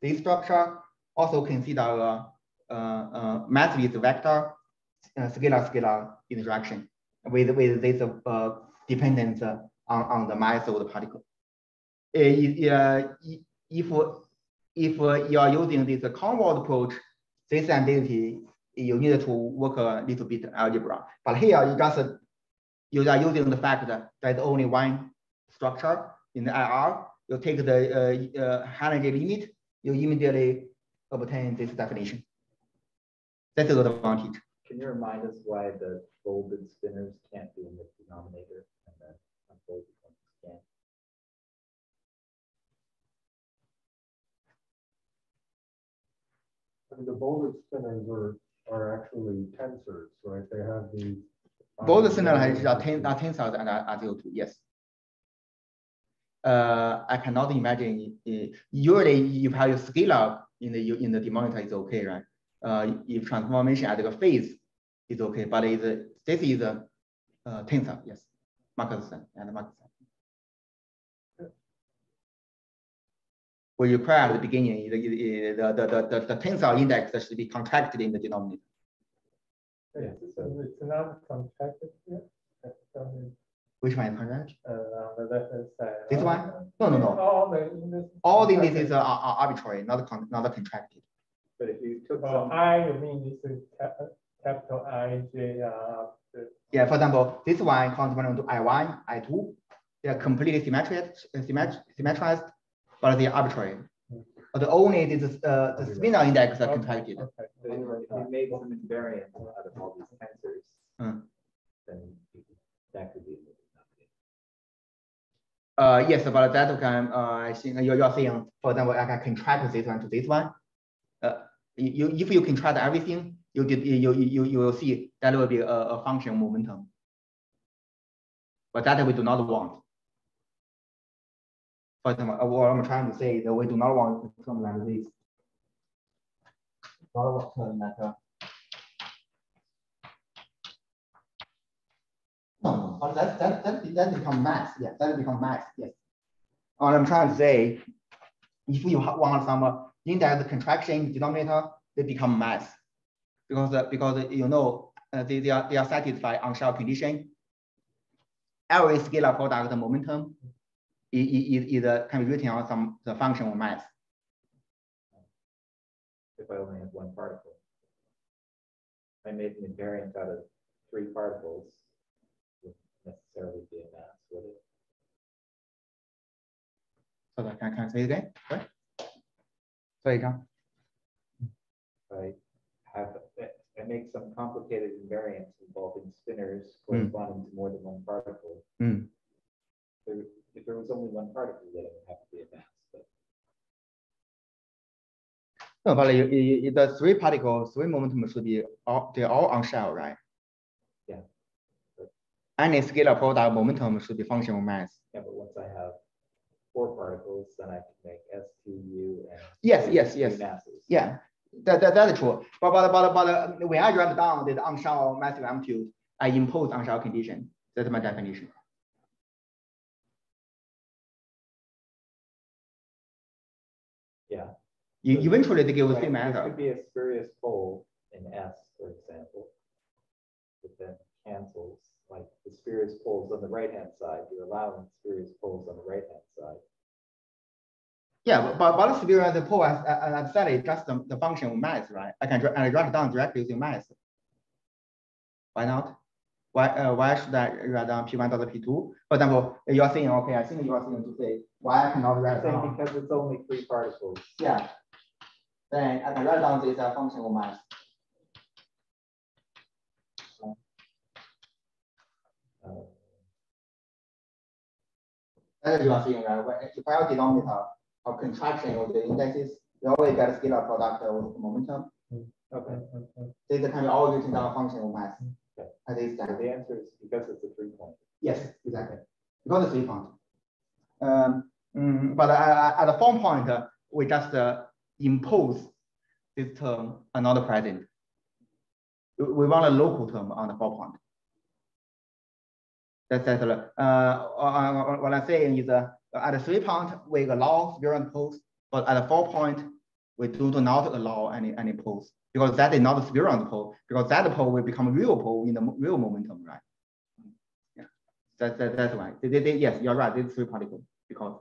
this structure also consider a, a, a massless vector uh, scalar scalar interaction with with this uh, dependence on on the mass of the particle. Uh, if if you are using this Cornwall's approach, this identity you need to work a little bit algebra. But here you just you are using the fact that there's only one structure in the IR. You take the uh, uh, high energy limit, you immediately obtain this definition. That's the advantage. Can you remind us why the bolded spinors can't be in the denominator and then unfolded ones can? And the bolded spinors are, are actually tensors, right? They have the. Both spinors are, ten, are tensors and are, are zero two, yes. Uh, I cannot imagine. Uh, usually, if you have a scalar in the in the denominator, is okay, right? Uh, if transformation at the phase is okay, but is this is a uh, tensor, yes, Marcus and Marcus. We require at the beginning the, the, the, the, the, the tensor index should be contracted in the denominator. Yes, so it's not contracted yet. Which one is contracted? Uh, on the left side. This one? Uh, no, no, no. All the indices. All the indices are, are arbitrary, not con not contracted. But if you took Oh, some, um, I, you mean this is cap- capital I, J, R. the- Yeah, for example, this one corresponds to I1, I2. They are completely symmetric, symmet- symmetrized, but they are arbitrary. But only this, uh, the spinor index are contracted. Okay. if you made some invariants out of all these tensors, Hmm. then that could be. in the denominator. Uh, yes, but that can, uh, I think you're, you're saying, for example, I can contract this one to this one. Uh, you, if you contract everything, you did, you, you, you will see that will be a, a function momentum. But that we do not want. For example, uh, what I'm trying to say is that we do not want something like this. Not want like No, but that, that, that, that become mass, yeah, that become mass, yes. What I'm trying to say, if you want some uh, index contraction in denominator, they become mass. Because, uh, because uh, you know, uh, they, they are, they are satisfied on shell condition. Every scalar product momentum is, is, be written on some, the function of mass. If I only have one particle. I made an invariant out of three particles. Wouldn't Necessarily be a mass, would it? So that can, can I say again, right? Sorry, John. I have, I make some complicated invariants involving spinors corresponding to more than one particle. Hmm. There- If there was only one particle, then it would have to be a mass, but No, but you, you, the three particles, three momentum should be all, they're all on shell, right? Yeah. Any scalar product momentum should be functional mass. yeah, but once I have four particles, then I can make S T U and. Yes, three- yes, yes. Masses. Yeah, that, that, that's true. But, but, but, but when I write down the on-shell massive amplitude, I impose on-shell condition. That's my definition. Yeah. You, eventually they give the Right, same answer. could be a spurious pole in S, for example. But then cancels, like the spurious poles on the right-hand side, you're allowing spurious poles on the right-hand side. Yeah, but, but the spirit, pole, as, as I said, it's just the, the function of mass, right? I can, I write it down directly using mass. Why not? Why, uh, why should I write down P one dot P two? For example, you are saying, okay, I think you are saying to say, why I cannot write down? because it's only three particles, Yeah. Then I can write down this uh, function of mass. As you are seeing, right, when if I denominator of contraction of the indices, we always get a scalar product with momentum. Okay. This can be all written down function of mass. Okay. At this So time. the answer is because it's a three point. Yes, exactly. Because it's three point. Um, mm, but at, at the form point, uh, we just uh, impose this term another present. We we want a local term on the four point. That's that's uh, uh, uh, what I'm saying is uh, at the three point we allow spurion pose, but at the four point we do not allow any any pose because that is not a spurion pole because that pole will become a real pole in the real momentum, right? Yeah, that, that that's right. They, they, they- yes, you're right. It's three particle because.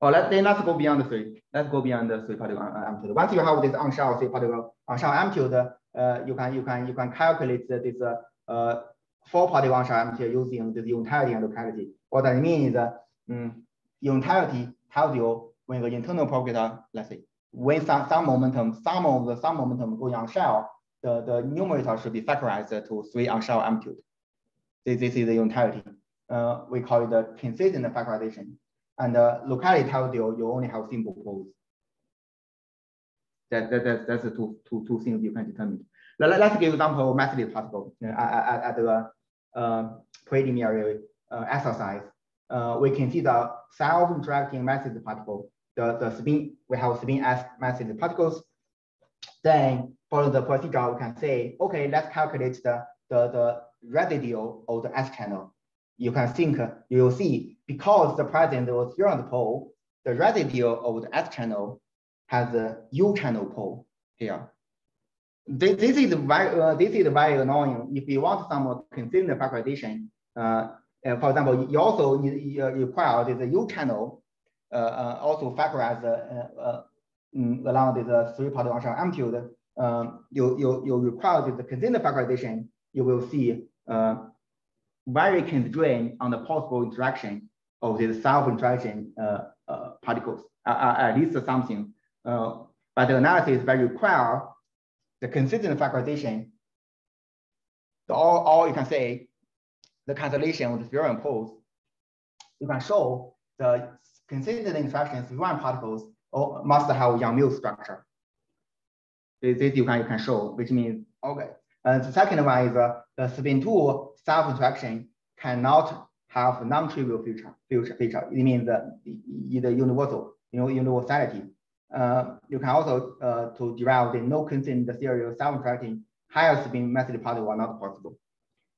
Oh, let then let's go beyond the three. Let's go beyond the three particle uh, amplitude. Once you have this on-shell three particle on-shell amplitude, uh, you can you can you can calculate this uh, uh four particle on-shell amplitude using the unitarity and locality. What I mean is, uh, mm, unitarity tells you when the internal propagator, let's say, when some some momentum, some of the some momentum going on shell, the the numerator should be factorized to three on shell amplitude. This, this is the unitarity. Uh, we call it the consistent factorization. And uh, locality tells you you only have simple poles. That, that, that, that's the two, two, two things you can determine. Let, let's give example massless particle uh, at, at, the uh, preliminary uh, exercise. Uh, we can see the self-interacting massless particle, the, the spin, we have spin as massless particles. Then for the procedure, we can say, okay, let's calculate the, the, the residue of the S channel. You can think, you will see, because the present was here on the pole, the residue of the S channel has a U channel pole here. This, this is very, uh, this is very annoying. If you want some consistent factorization, uh, uh, for example, you also you, you require this U channel also factorize along this three particle on amplitude. You, you, you require this consistent factorization, you will see very constrained on the possible interaction of these self-interaction particles, at least something. But the analysis will require the consistent factorization. The all, all you can say, the cancellation of the spurion poles, you can show the consistent interactions with one particles or must have Yang-Mills structure. This, you can, you can show, which means, okay. And the second one is uh, the spin two self-interaction cannot have non-trivial feature, feature, feature. It means that either universal, you know, universality. Uh, you can also uh, to derive the no constant theory of self-interacting higher spin message particle are not possible.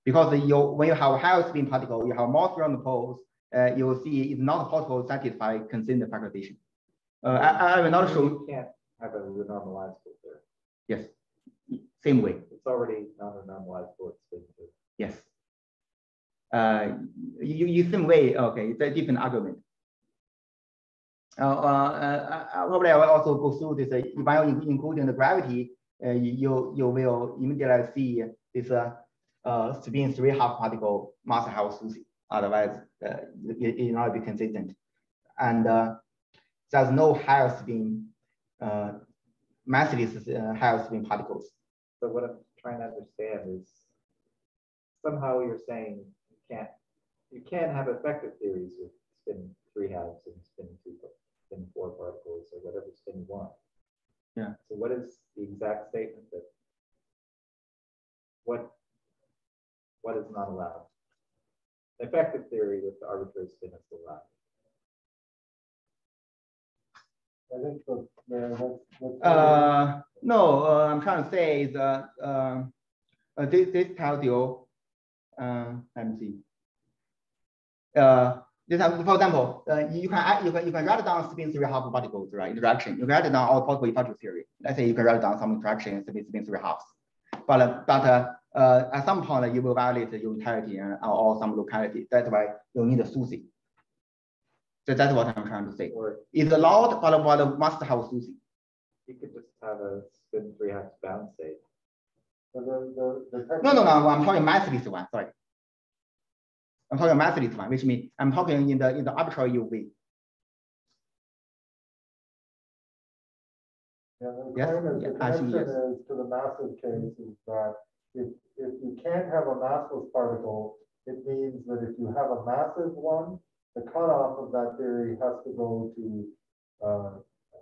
Because you, when you have higher spin particle, you have more spin poles, uh, you will see it's not possible to satisfy consistent factorization. Uh, I, I will not show, You can't have a renormalizable there. yes, same way. It's already non-renormalizable. It's. Yes. Uh, you, you same way, okay, it's a different argument. Uh, uh, uh, uh, probably I will also go through this, uh, in- including the gravity, uh, you, you will immediately see this, uh, uh, spin three half particle have SUSY, otherwise, uh, it, it not be consistent. And, uh, there's no higher spin, uh, massless, uh, higher spin particles. So what I'm trying to understand is somehow you're saying you can't, you can have effective theories with spin three halves and spin two, spin four particles or whatever spin you want. Yeah. So what is the exact statement that what what is not allowed? Effective theory with the arbitrary spin is allowed. I think the, yeah, that's. that's- Uh, no, uh, I'm trying to say is, uh, uh, uh, this, this tells you, uh, let me see. Uh, this, have- for example, uh, you can, add- you can, you can write down spin three half particles, right, interaction. You can write down all possible effective theory. Let's say you can write down some interaction spin, spin three halves. But, uh, but, uh, at some point you will violate your unitarity and, or, some locality. That's why you need a SUSY. So that's what I'm trying to say. Or It's allowed, but, but must have SUSY. you could just have a spin three halves bound state. The, the, the. the No, no, no, I'm talking massless one, sorry. I'm talking massless one, which means I'm talking in the, in the arbitrary UV. Yeah, the Yes, is, yeah, yes. to the massive case is that if, if you can't have a massless particle it means that if you have a massive one, the cutoff of that theory has to go to, uh,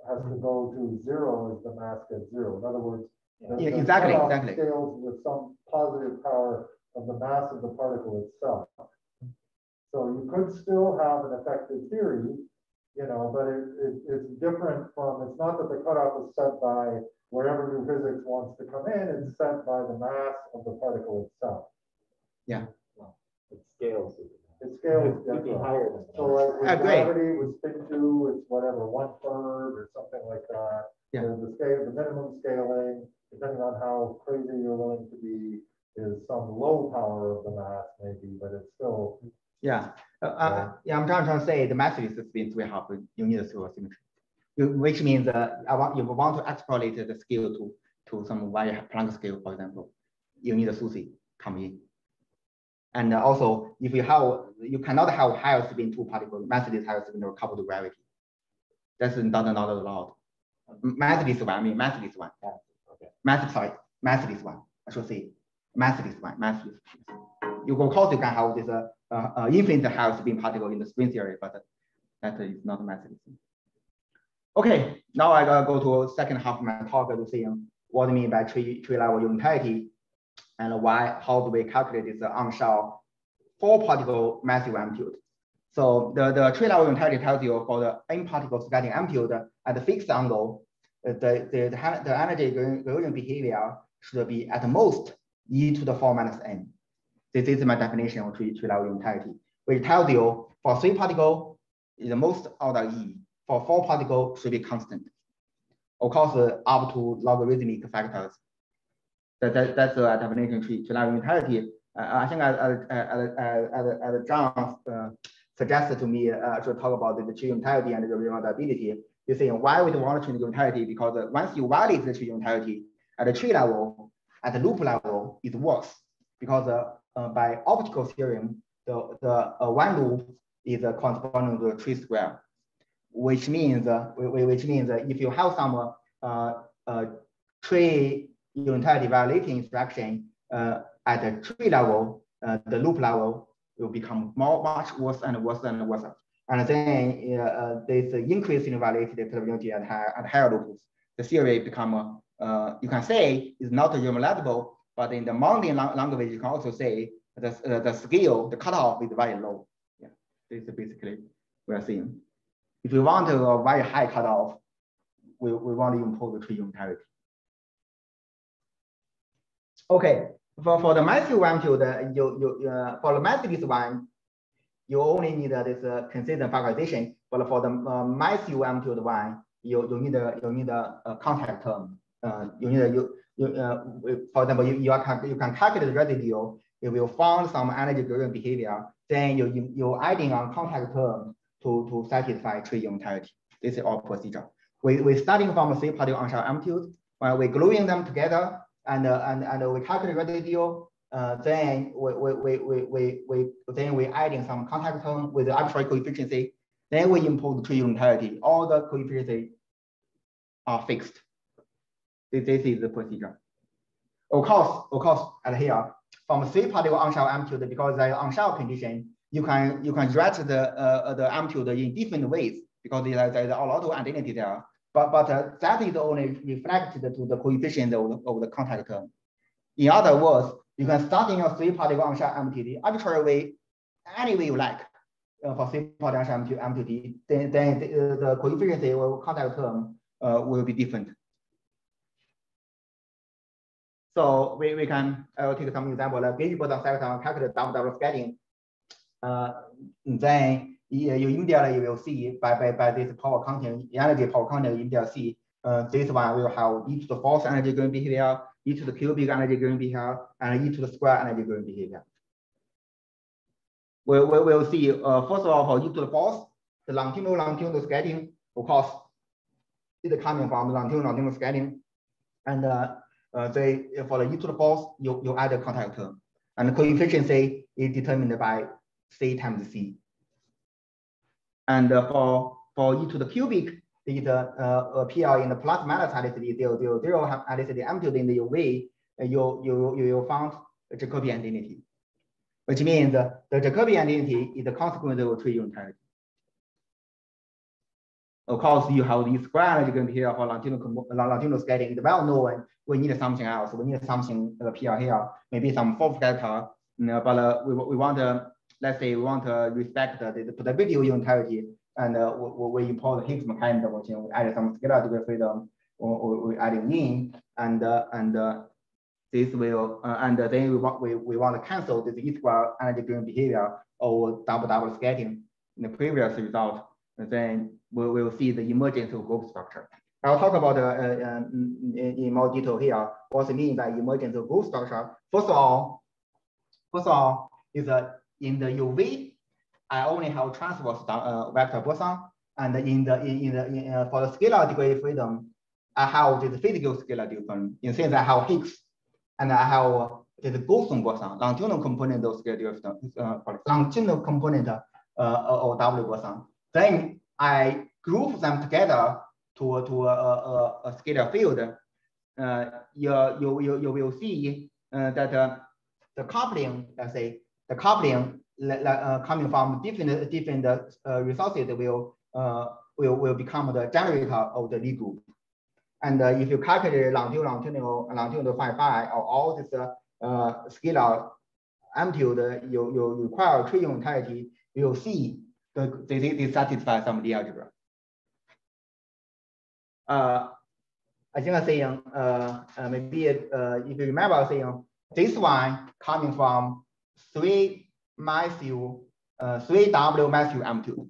has to go to zero as the mass gets zero. In other words, the- Yeah, exactly, cutoff exactly. Scales with some positive power of the mass of the particle itself. So you could still have an effective theory, you know, but it, it, it's different from, it's not that the cutoff is set by wherever new physics wants to come in, it's set by the mass of the particle itself. Yeah. It scales. it. It scales It could be higher than So like with I gravity, with spin two, it's whatever, one third or something like that. Yeah. The the scale, the minimum scaling, depending on how crazy you're willing to be, is some low power of the mass maybe, but it's still, Yeah, uh, uh, yeah, I'm trying, trying to say the matrix spins will have you need a pseudo symmetry. Which means uh, I want, you want to extrapolate the scale to, to some very Planck scale, for example, you need a SUSY come in. And uh, also, if you have, you cannot have higher spin two particle, matrix higher spin or coupled gravity. That's not, not allowed. Matrix one, I mean, matrix one. Okay. Matrix, sorry, matrix one, I should say, matrix one, matrix. You go course you can have this uh, uh, uh, infinite higher spin particle in the string theory, but that is not matrix. Okay, now I gotta go to second half of my talk to see what I mean by tree, tree level unitarity and why, how do we calculate this on-shell four particle massive amplitude. So the, the tree level unitarity tells you for the n particles getting amplitude at a fixed angle, uh, the, the, the, the energy gradient behavior should be at most e to the four minus n. This is my definition of tree, tree level unitarity, which tells you for three particle, the most order e, for four particle should be constant. Of course, uh, up to logarithmic factors. That, that, that's the definition tree, tree level unitarity. Uh, I think as, as, as, as, John uh, suggested to me, uh, should talk about the tree unitarity and the reliability. You say why we don't want to change the unitarity because once you violate the tree unitarity at the tree level, at the loop level, it works because uh, uh, by optical theorem, the, the uh, one loop is uh, corresponding to the tree square, which means uh, whi- whi- which means if you have some uh, uh, tree unitarity violating instruction at the tree level, the loop level will become more much worse and worse and worse. And then uh, uh, this increase in violated probability at higher at higher loops. The theory become you can say is not a realizable, but in the Monday language, you can also say the, uh, the scale, the cutoff is very low. Yeah, this is basically we are seeing. If we want a very high cutoff, we, we want to impose the tree unitarity. Okay, for, for the massive amplitude, uh, you, you, uh, for the massive one, you only need uh, this uh, consistent factorization, but for the uh, massive amplitude one, you, you need a, you need a, a contact term. Uh, you need a, you, uh, for example, you, you, are, you can calculate the residue, you will find some energy gradient behavior, then you, you, you're adding on contact term to, to satisfy tree unitarity. This is our procedure. We, we starting from a three particle on-shell amplitude, when we're gluing them together and, uh, and, and we calculate residue, uh, then we, we, we, we, we, we, then we adding some contact term with the arbitrary coefficient, then we impose tree unitarity. All the coefficients are fixed. This, is the procedure. Of course, of course, at here, from three particle on-shell amplitude, because is on-shell condition, you can you can write the uh, the amplitude in different ways because there, there is a lot of identity there. But but uh, that is only reflected to the coefficient of, the- of the contact term. In other words, you can start in a three particle on-shell amplitude arbitrary way, any way you like. Uh, for three particle amplitude, amplitude, then then the, uh, the coefficient of contact term uh, will be different. So we, we can, I will take some example, like gauge boson sector and calculate double double scattering. Uh, then you, immediately you will see by, by, by this power content, energy power content, you immediately see uh, this one will have each the fourth energy gradient behavior, e to the cubic energy gradient behavior, and e to the square energy gradient behavior. We, we will see, uh, first of all, for e to the fourth, the longitudinal longitudinal scattering, of course, is coming from the longitudinal longitudinal scattering. And uh, uh, they, for the e to the fourth, you, you add a contact term. And the coefficient C is determined by C times C. And uh, for, for e to the cubic, it uh, appear in the plus minus helicity zero zero zero have helicity amplitude in the UV, uh, you, you, you will find the Jacobi identity. which means the Jacobi identity is the consequence of tree unitarity. Of course, you have these square analytical behavior for longitudinal, longitudinal scaling. It's well known we need something else. We need something appear here, maybe some form factor. but uh, we, we want to, let's say we want to respect the, the probability of unitarity and uh, we, we import Higgs mechanism, which we add some scalar degree freedom or, we add in and uh, and uh, this will uh, and then we want we, we want to cancel this E square analytic behavior or double double scattering in the previous result. And then we will see the emergence of group structure. I'll talk about uh, uh, in, in, more detail here. What it means by emergence of group structure. First of all, first of all, is that in the UV, I only have transverse uh, vector boson, and in the in, in the in, uh, for the scalar degree freedom, I have this physical scalar difference. In sense, I have Higgs, and I have this boson boson, longitudinal component of scalar difference, uh, longitudinal component uh, of W boson. Then I group them together to, to a, a, a scalar field, uh, you, you, you, you will see uh, that uh, the coupling, let's say, the coupling uh, coming from different different uh, resources will uh, will will become the generator of the Lie group. And uh, if you calculate longitudinal longitudinal longitudinal phi phi or all this scalar amplitude you, you require tree unitarity, you will see the, they, they satisfy some Lie algebra uh, I think I'm saying, uh, uh, maybe uh, if you remember I'm saying this one coming from three massive, uh, three W massive amplitude.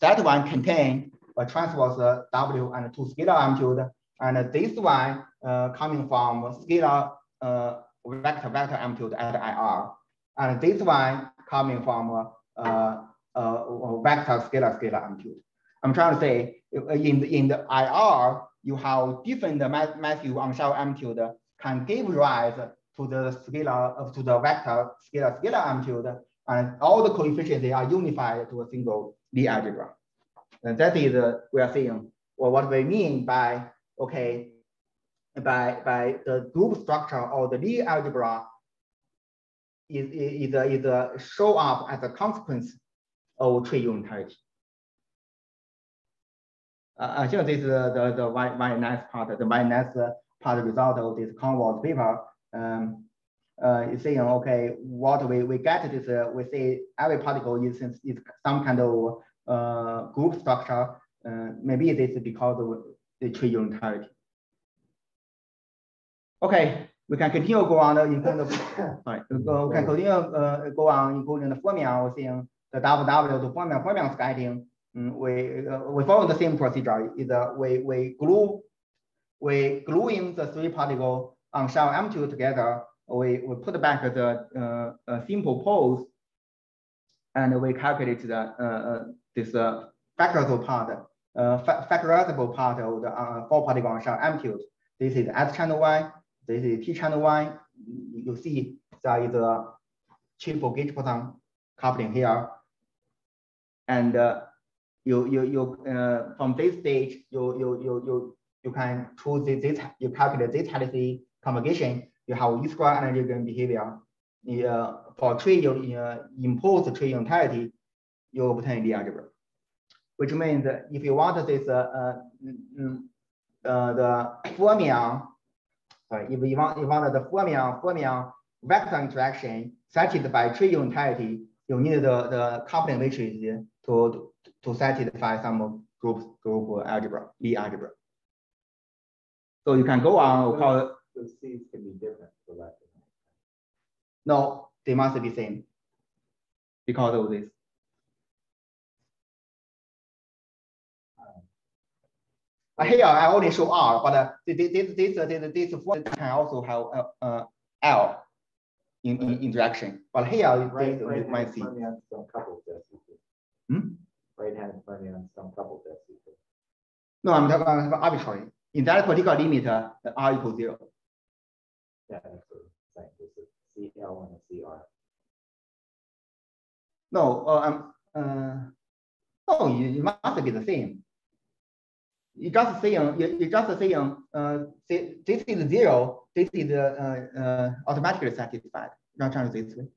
That one contain a transverse W and two scalar amplitude, and this one uh, coming from scalar uh, vector vector amplitude at IR, and this one coming from uh, uh, vector scalar scalar amplitude. I'm trying to say in the, in the IR, you have different massive on-shell amplitude can give rise to the scalar to the vector scalar scalar amplitude, and all the coefficients they are unified to a single Lie algebra. And that is uh, we are saying, or what we mean by okay, by by the group structure or the Lie algebra is is is, show up as a consequence of tree unitarity. Uh, I think this is the, the very, very nice part, the very nice part result of this Cornwall paper. Um, uh, is saying, okay, what we, we get is uh, we say every particle is, is some kind of uh, group structure. Uh, maybe this is because of the tree unitarity. Okay, we can continue go on including the sorry, we can continue uh, go on including the. We're saying the W to fermion fermion scattering Mm, we uh, we follow the same procedure. Is uh, we we glue we gluing the three particle on shell M2 together. We we put back the uh, simple poles, and we calculate the uh, uh, this uh, factorizable part, uh, fa factorizable part of the uh, four particle on shell M2. This is S channel Y. This is T channel one. You see there is a triple gauge boson coupling here, and uh, you you you uh, from this stage you you you you you can choose this, this you calculate this helicity configuration. You have E square energy gain behavior. Uh, for tree you uh, impose tree unitarity, you obtain the algebra. Which means if you want this uh, uh, uh, the fermion, sorry, if you want you want the fermion fermion vector interaction satisfied by tree unitarity, you need the the coupling matrix to to satisfy some group group algebra, Lie algebra. So you can go on call it. The C's can be different for that. No, they must be same because of this. Here I only show R, but uh, this this this this this form can also have uh, uh, L in, in interaction. But here right, right, you might see. Hmm? right hand fermion some couple tests. No, I'm talking about arbitrary. In that particular limit, uh, R equals zero. Yeah, that's the same. This is CL and CR. No, uh, um, uh, no, it, must be the same. You just saying, you, you just saying, uh, this is zero, this is uh, uh, automatically satisfied. I'm trying this way.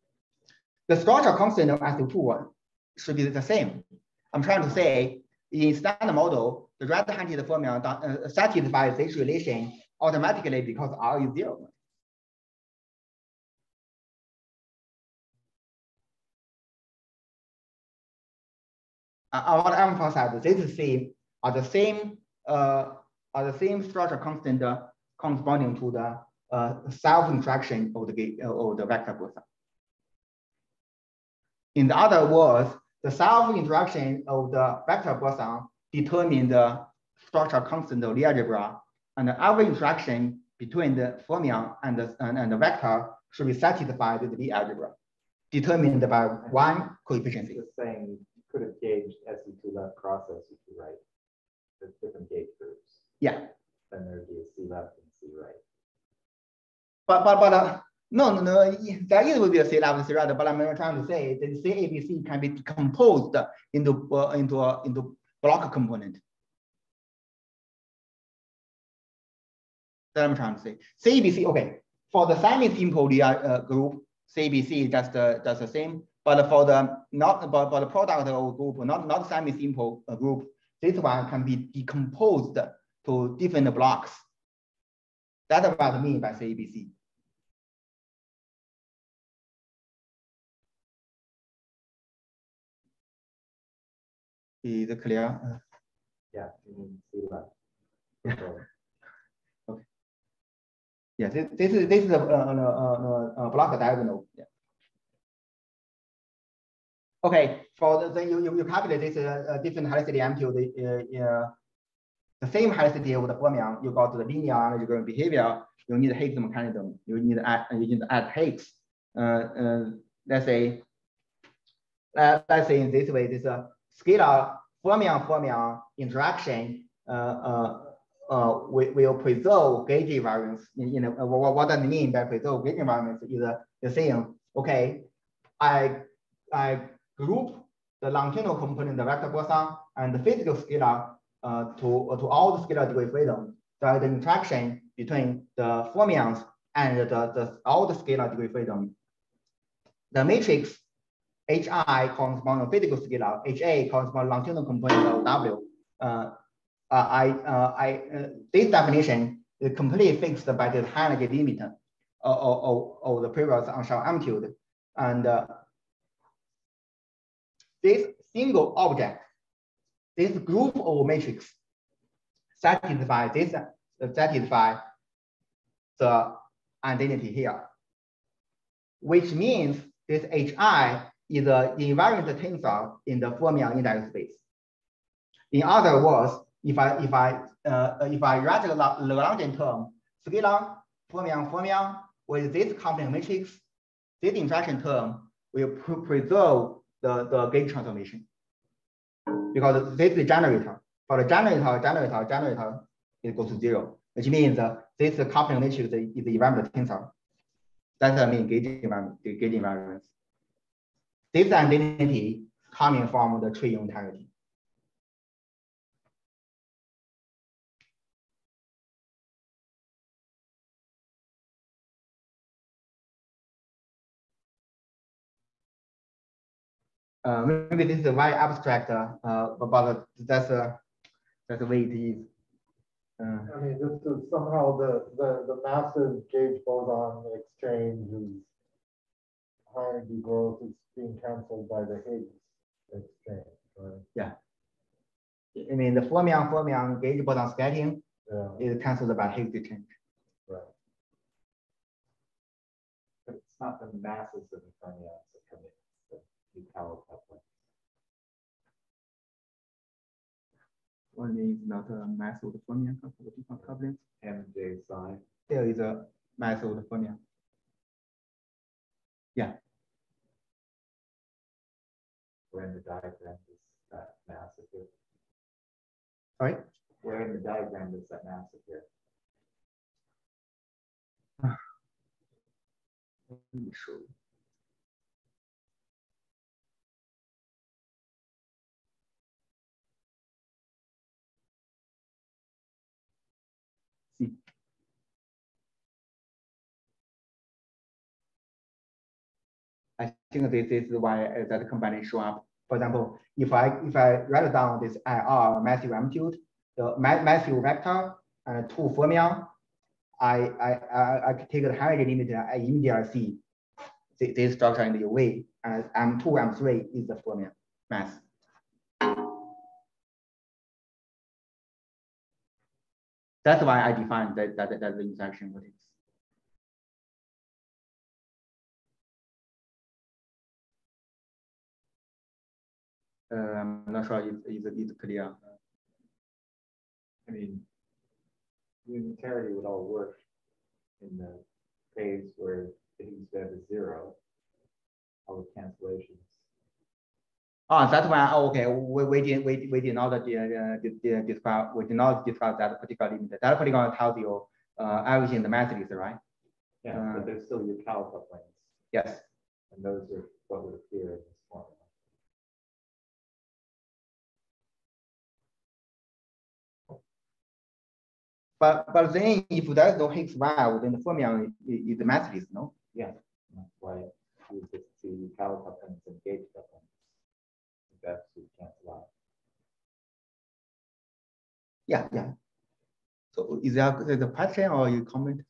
The structural constant of SU2 should be the same. I'm trying to say in standard model, the right-handed fermion uh, satisfies this relation automatically because R is zero. I want to emphasize this same are the same uh, are the same structure constant corresponding to the uh, self interaction of the uh, of the vector boson. In other words, the self interaction of the vector boson determine the structure constant of the algebra, and every interaction between the fermion and the, and, and the vector should be satisfied with the algebra, determined by one coefficient. Saying you could have gauged SU2 left cross SU2 right. There's different gauge groups. Yeah. Then there'd be a C left and C right. But but but uh, no no no there is will be a C left and C right. But I'm trying to say that CABC can be decomposed into uh, into uh, into block component. That I'm trying to say. CABC okay for the semi-simple uh, group CABC does uh, just the same. But for the not but, but the product group not not semi-simple uh, group this one can be decomposed to different blocks. That's what I mean by CABC. Is it clear? Yeah, you mean C left. Yeah. Okay. Yeah, this, this is this is a, a, a, a block diagonal. Yeah. Okay, for the, then you, you, you calculate this uh, different helicity amplitude, uh, uh, the same helicity of the fermion, you got the linear energy behavior, you need Higgs mechanism, you need to add, you need to add Higgs. Uh, uh, let's say, uh, let's say in this way, this uh, scalar fermion fermion interaction we will preserve gauge invariance. In, what, does it mean by preserve gauge invariance? Is the saying, okay, I I group the longitudinal component, the vector boson, and the physical scalar uh, to, uh, to all the scalar degree freedom. So the interaction between the fermions and the, the all the scalar degree freedom. The matrix HI corresponds to physical scalar, HA corresponds to longitudinal component of W. Uh, uh, I, uh, I, uh, this definition is completely fixed by the high energy limit of, of, of the previous on-shell amplitude. And uh, this single object, this group of matrix satisfy this satisfy the identity here, which means this HI is an invariant tensor in the fermion index space. In other words, if I if I uh, if I write the Lagrangian term, scalar fermion fermion with this complex matrix, this interaction term will preserve the, the gauge transformation. Because this is generator. For the generator, generator, generator, it goes to zero, which means this coupling matrix is the invariant tensor. That's I mean gauge invariant, gauge invariance. This identity coming from the tree unitarity. Uh, maybe this is a very abstract, uh, uh but that's uh, that's the way it is. Uh, I mean, this is somehow the, the, the massive gauge boson exchange is high energy growth is being canceled by the Higgs exchange, right? Yeah. I mean, the fermion fermion gauge boson scattering yeah. is canceled by Higgs exchange. Right. But it's not the masses of the fermions that come in the power coupling. One is not a mass of the fermion coupling. M J psi. There is a mass of the fermion. Yeah. Where in the diagram is that mass appear? Sorry? Where in the diagram does that mass appear? Let me show you. I think this is why uh, that combination show up. For example, if I if I write down this IR massive amplitude, the massive vector and two fermion, I I I, I take the higher limit, I immediately see this, structure in the UV, and M2, M3 is the fermion mass. That's why I define that that, that the interaction vertex. Uh, I'm not sure if it's, it's clear. I mean, unitarity would all work in the phase where the Higgs is zero, all the cancellations. Oh, that's why, oh, okay, we, we did, we, we did not uh, describe, we did not describe that particular limit. That particular tells you uh, everything in the matrix, right? Yeah, uh, but there's still your Cal couplings. Yes. And those are what would appear But but then if there's no Higgs vev, then the fermion is, is the matrix, no? Yeah, that's why you just see couplings and gauge couplings that's we cancel out. Yeah, yeah. So is there the question or you comment?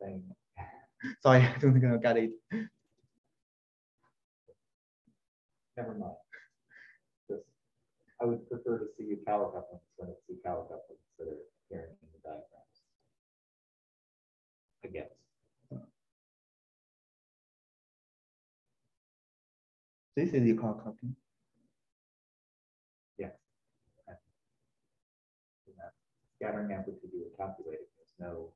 Saying. Sorry, I don't get it. Never mind. Just, I would prefer to see you couplings than to see couplings that are appearing in the diagrams. I guess. This is your copy. Yeah. Scattering amplitude you were calculating, there's no.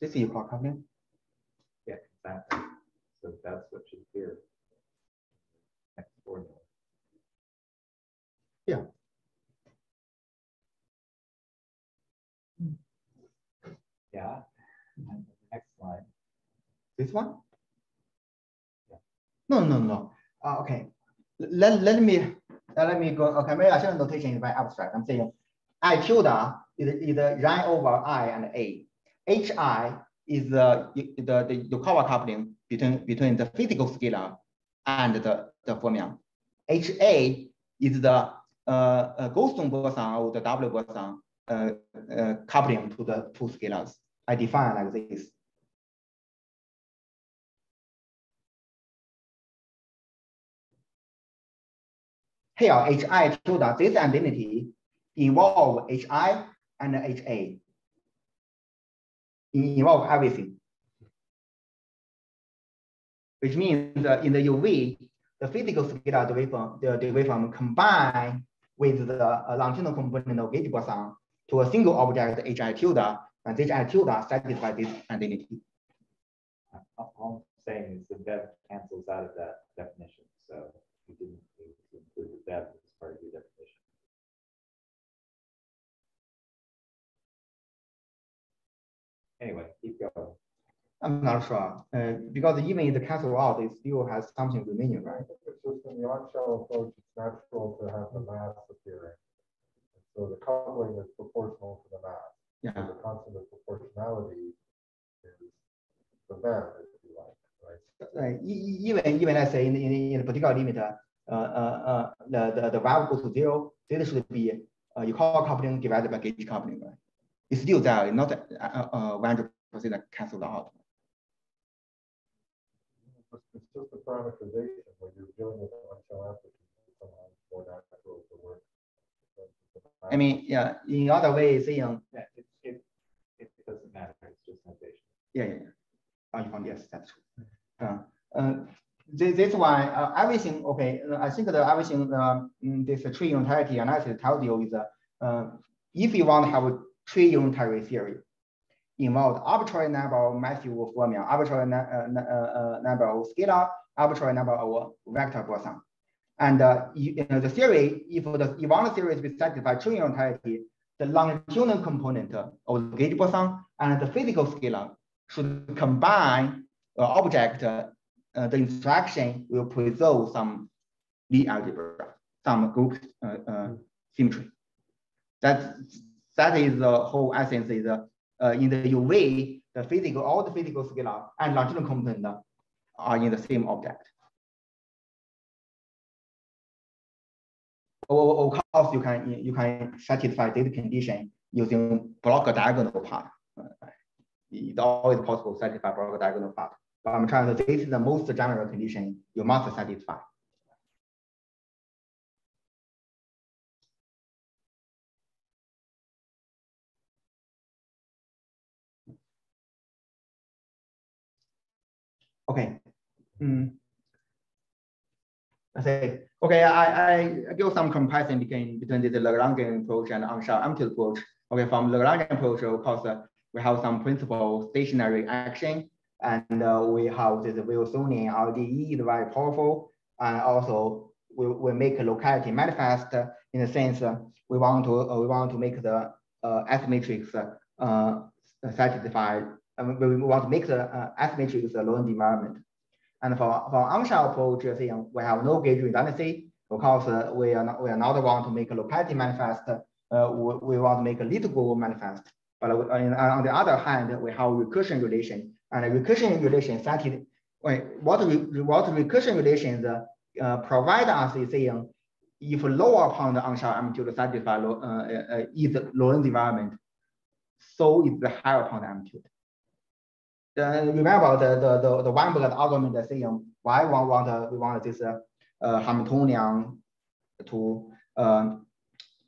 This is your copy. Yeah, exactly. So that's what should appear. Next formula. Yeah. Yeah. next line. This one? No, no, no. Uh, okay. Let, let me let me go. Okay, maybe I notation is very abstract. I'm saying I tilde is, is run over I and A. HI is the the the Yukawa coupling between between the physical scalar and the, the fermion. HA is the uh, uh, Goldstone boson or the W boson uh, uh, coupling to the two scalars. I define like this. Here, HI tilde, this identity involve HI and HA. Involve everything. Which means uh, in the UV, the physical scalar waveform, the, waveform combine with the uh, longitudinal component of gauge boson to a single object HI tilde, and this HI tilde satisfies this identity. All I'm saying is the vev cancels out of that definition, so you didn't include that as part of your definition. Anyway, keep going. I'm not sure, uh, because even if the cancel out, it still has something remaining, right? It's just in the on-shell approach, it's natural to have the mass appearing. So the coupling is proportional to the mass. Yeah. So the constant of proportionality is the vev, if you like, right? Right. Even even let's say in in, in a particular limit, uh, uh, uh, the, the, the value goes to zero, this should be uh, Yukawa coupling divided by gauge coupling, right? It's still there, not uh, 100% canceled out. It's just a parameterization when you're dealing with on-shell amplitude, somehow more natural to work. I mean, yeah, in other ways, saying. Yeah, it, it, doesn't matter, it's just notation. Yeah, yeah, yeah. Oh, yes, that's true. Uh, uh, this, this one, uh, everything, okay, uh, I think that everything, uh, this tree unitarity analysis tells you is uh, if you want to have a tree unitary theory, involve arbitrary number of massive fermion, arbitrary uh, uh, number of scalar, arbitrary number of vector boson. And uh, you, you know, the theory, if the if one theory is be satisfied tree unitarity, the longitudinal component of gauge boson and the physical scalar should combine uh, object uh, the interaction will preserve some Lie algebra, some group uh, uh, symmetry. That, that is the whole essence is uh, in the UV, the physical, all the physical scalar and longitudinal component are in the same object. Of course, you can you can satisfy this condition using block diagonal part. It's always possible to satisfy block diagonal part. But I'm trying to this is the most general condition you must satisfy. Okay. Mm. I say, okay, I, I give some comparison between, between the Lagrangian approach and on-shell amplitude approach. Okay, from Lagrangian approach, of course, uh, we have some principal stationary action, and uh, we have this Wilsonian RGE is very powerful, and also we, we make locality manifest in the sense uh, we want to uh, we want to make the uh, S matrix uh, satisfy and we want to make the S matrix a Lorentz invariant. And for, for on-shell approach, we have no gauge redundancy because uh, we are not, we are not want to make a locality manifest. Uh, we, we, want to make a little manifest. But uh, on the other hand, we have recursion relation and recursion relation satisfy what what recursion relations uh, provide us is saying if lower the on-shell amplitude satisfy uh, uh, is Lorentz invariant, so is the higher the amplitude the, remember the, the, the, the Weinberg argument saying why we want, we want this uh, Hamiltonian to uh,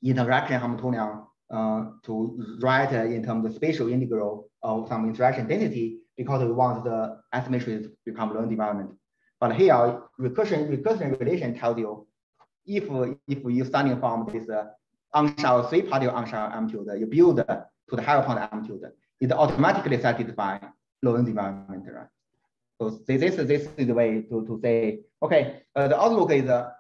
interaction Hamiltonian uh, to write in terms of spatial integral of some interaction density because we want the estimation to become Lorentz invariant. But here, recursion, recursion relation tells you if, if you starting from this uh, on-shell three-party on-shell amplitude, you build to the higher point amplitude, it automatically satisfies Lorentz invariant, right? So this, this, is the way to, to say, okay, uh, the outlook is uh,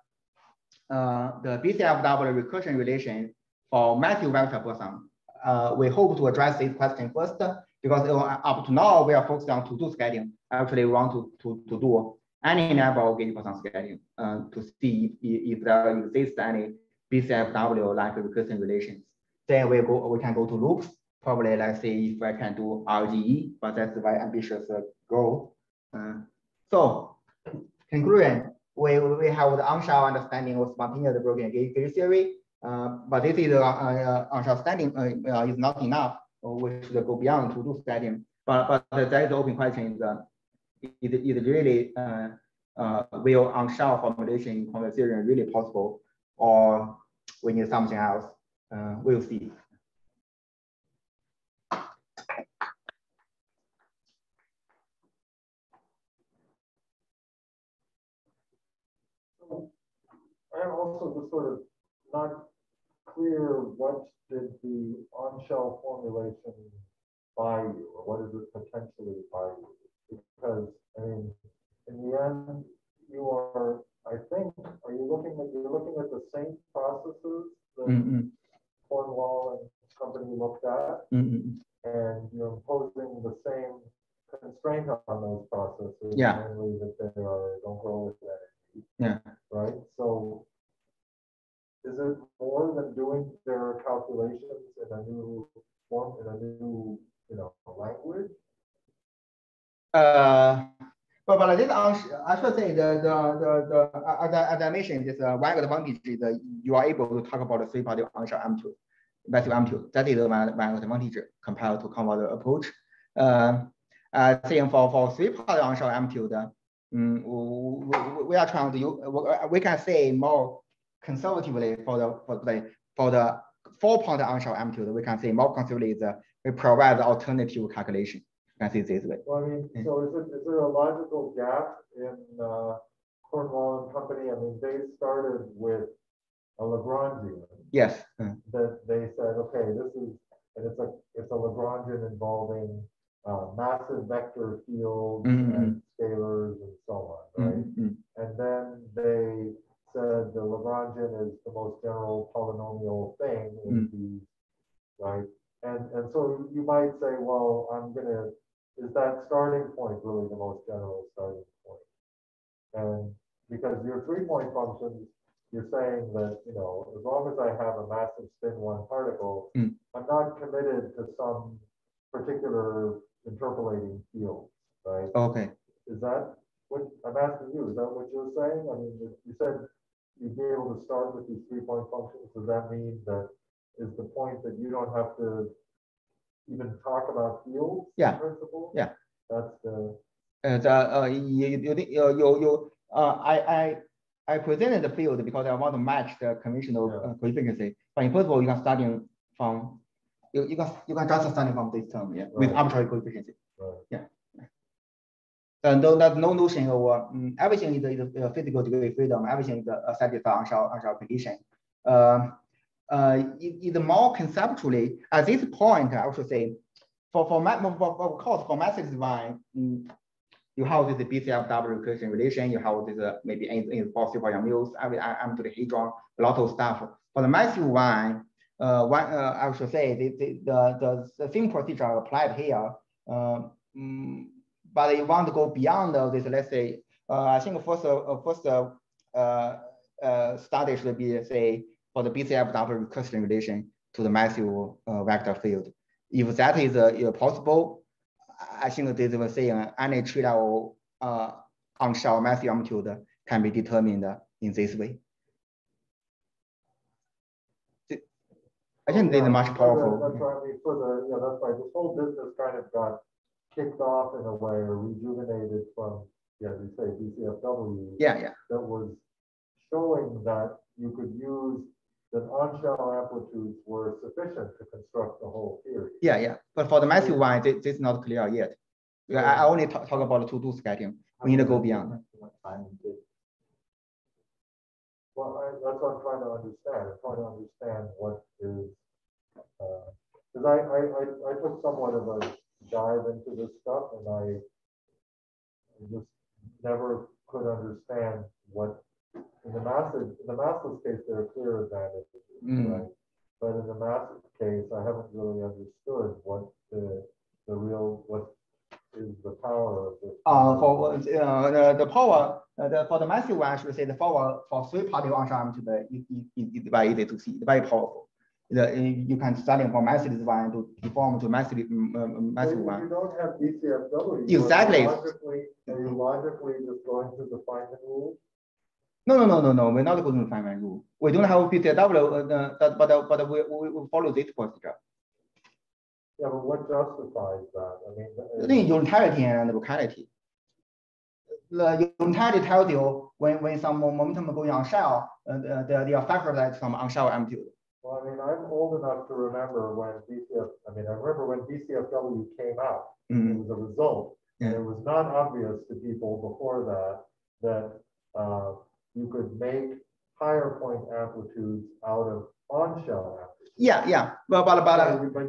uh, the BCFW recursion relation for massive vector boson. Uh, we hope to address this question first because uh, up to now we are focused on to-do scaling. Actually, we want to, to, to do any number of gauge boson scaling uh, to see if, if there exists any BCFW like recursion relations. Then we go, we can go to loops probably let's say if I can do RGE, but that's a very ambitious uh, goal. Uh, so conclusion, we, we have the on-shell understanding of spontaneous broken gauge theory, uh, but this is uh, uh, on-shell uh, is not enough. We should go beyond to do studying. But, but there is open question is, is, is really will on-shell formulation theory really possible, or we need something else? We'll see. I'm also just sort of not clear what did the on-shell formulation buy you, or what does it potentially buy you? Because, I mean, in the end, you are, I think, are you looking at, you're looking at the same processes that mm -hmm. Cornwall and company looked at, mm -hmm. and you're imposing the same constraint on those processes, yeah. namely that they are, don't grow. Yeah. Right? So is it more than doing their calculations in a new form, in a new, you know, language? Uh, but, but this, I should say the, the, the, the as, I, as I mentioned, this uh, one advantage is that you are able to talk about the three-party on-shell amplitude, massive amplitude. That is one, one advantage compared to convoluted approach. Uh, I think for, for three-party on-shell amplitude, um, we, we are trying to use, we can say more conservatively for the for the for the four point on-shell amplitude, we can say more conservatively is uh, we provide the alternative calculation. You can see this way. Well, I mean, so is it is there a logical gap in uh, Cornwall and Company? I mean, they started with a Lagrangian. Yes. That they said, okay, this is and it's a it's a Lagrangian involving uh, massive vector fields mm -hmm. and scalars and so on, right? Mm -hmm. And then they said the Lagrangian is the most general polynomial thing in mm. these, right? And and so you might say, well, I'm gonna, is that starting point really the most general starting point? And because your three-point functions, you're saying that, you know, as long as I have a massive spin one particle, mm. I'm not committed to some particular, interpolating fields, right? Okay. Is that what, I'm asking you, is that what you're saying? I mean, you said you'd be able to start with these three-point functions, does that mean that is the point that you don't have to even talk about fields? in Yeah. Principle? Yeah. That's the, Uh, uh, you, you, you, you, you, uh, I, I, I presented the field because I want to match the conventional Yeah. uh, coefficient. But in principle, you can starting from, you, you can, you can just starting from this term, yeah, with arbitrary coefficient. right. And no, that no notion of, uh, mm, everything is, is a physical degree of freedom, everything is a satisfied on-shell, on-shell condition. Um, uh, it, more conceptually, at this point, I should say, for, for, ma- for, for, of course, for massive design, mm, you have this BCFW recursion relation, you have this, uh, maybe in, in Yang-Mills, every, I, amplituhedron, a lot of stuff. For the massive one, uh, one, uh, I should say, the, the, the, the, same procedure applied here. Uh, mm, but you want to go beyond this, let's say, uh, I think first, uh, first, uh, study should be, say, for the BCFW recursion relation to the massive uh, vector field. If that is possible, I think this will say uh, any tree level uh, on shell massive amplitude can be determined in this way. I think this is much That's powerful. right, I mean, for the, yeah, that's right, this whole business kind of got kicked off in a way or rejuvenated from, yeah, as you say, BCFW. Yeah, yeah, That was showing that you could use, that on-shell amplitudes were sufficient to construct the whole theory. yeah, yeah. But for the massive one, this, this is not clear yet. Yeah, I, I only talk, talk about the two-two scattering. We need to go beyond. Well, I, that's what I'm trying to understand, I'm trying to understand what is, uh, because I, I, I, I took somewhat of a dive into this stuff and I I just never could understand what, in the massive, in the massless case, there are clear advantages, Mm. right? But in the massive case, I haven't really understood what the, the real, what is the power of this. Uh, for uh, the, the power, uh, the, for the massive one, I should say the power for three particle on to the is, is, is very easy to see, it's very powerful. The, uh, you can starting from massive one to deform to massive, um, um, massive If one. you don't have BCFW. you are Exactly. Logically, are you logically just going through the Feynman rule? No, no, no, no, no, we're not going to Feynman rule. We don't have BCW, uh, uh, but, but, uh, but we, we, follow this procedure. Yeah, but what justifies that? I mean. uh, The unitarity and locality. The unitarity tells you when, when some momentum going on shell, uh, the, they are factorized from on shell amplitude. Well, I mean, I'm old enough to remember when BCF, I mean, I remember when BCFW came out. It Mm, was a result. And it was not obvious to people before that, that uh, you could make higher point amplitudes out of on-shell amplitudes. Yeah, yeah, but, but, but, uh, But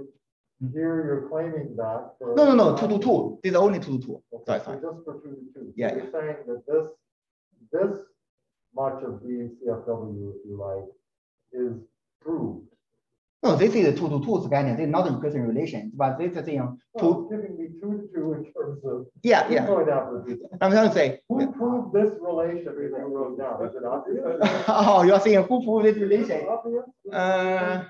here you're claiming that. for- no, no, no, two to two, this is only two to two. Okay, Sorry, so sorry. just for two to two. So Yeah, You're saying that this, this much of BCFW, if you like, is proved. No, this is a two to two scanning, this is not a recursion relation, but this is thing, Well, two, it's giving me two to two in terms of. yeah, yeah. I'm trying to say, Who proved this relation that you wrote down? Is it obvious? oh, you're saying who proved this Is relation? Uh,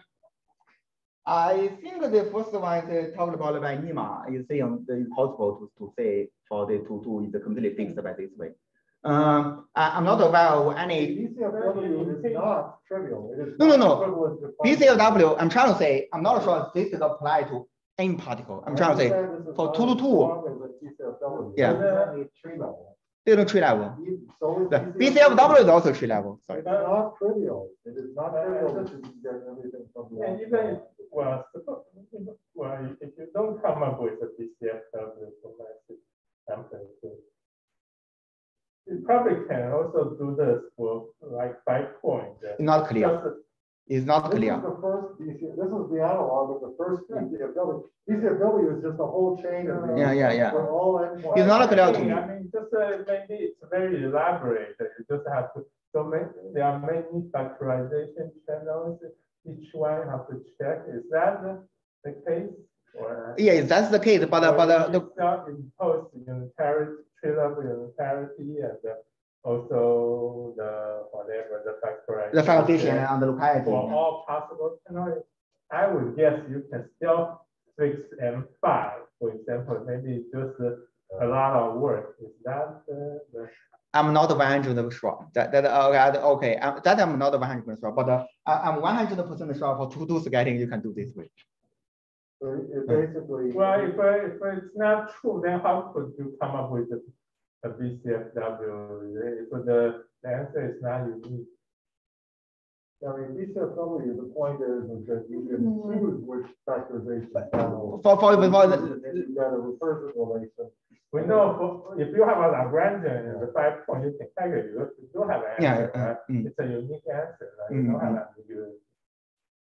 I think the first one is talked about by Nima, is saying that it's impossible to, to say for the two, two is completely fixed by this way. Um, I, I'm not aware of any BCFW is not trivial. It is No, no, no. equivalent to function. BCFW, I'm trying to say, I'm not sure this is applied to any particle. I'm trying to say, I understand this is for two to two. strong as a BCFW. Yeah. It's only tree level. there's no tree level. So is The BCFW. BCLW is also tree level, sorry. It's not trivial. It is not trivial that you get everything from the. And even, well, well, if you don't come up with a BCFW for massive amplitude, you probably can also do this for like five point. uh, Not clear, just- it's not This is the first BC, this is the analog of the first BCFW. BCFW is just a whole chain of. Yeah, yeah, yeah. For all endpoints. It's not clear to me. I mean, just uh, maybe it's very elaborate, you just have to, so many, there are many factorization channels, each one have to check, is that the, the case? Or? Yeah, that's the case, but, uh, but uh, the, Not impose unitarity, tree level unitarity and uh, also the, whatever, the factorization. the foundation and the locality. For all possible channels, I would guess you can still fix M five for example, maybe just uh, a lot of work. Is that uh, the I'm not 100 sure. That that okay, okay. I'm, that I'm not 100 sure, but uh, I'm 100 percent sure for to do scaling you can do this way. So it basically. Well, if, I- if it's not true, then how could you come up with a, a BCFW? So the, the answer is not unique. I mean, BCFW, the point is, is that you can choose which factorization channel. For for for And the, then you got a recursive relation. We know for, if you have a Lagrangian in the five point, you can calculate, you do have an yeah. answer, uh, right? mm. It's a unique answer, right? You don't have ambiguity.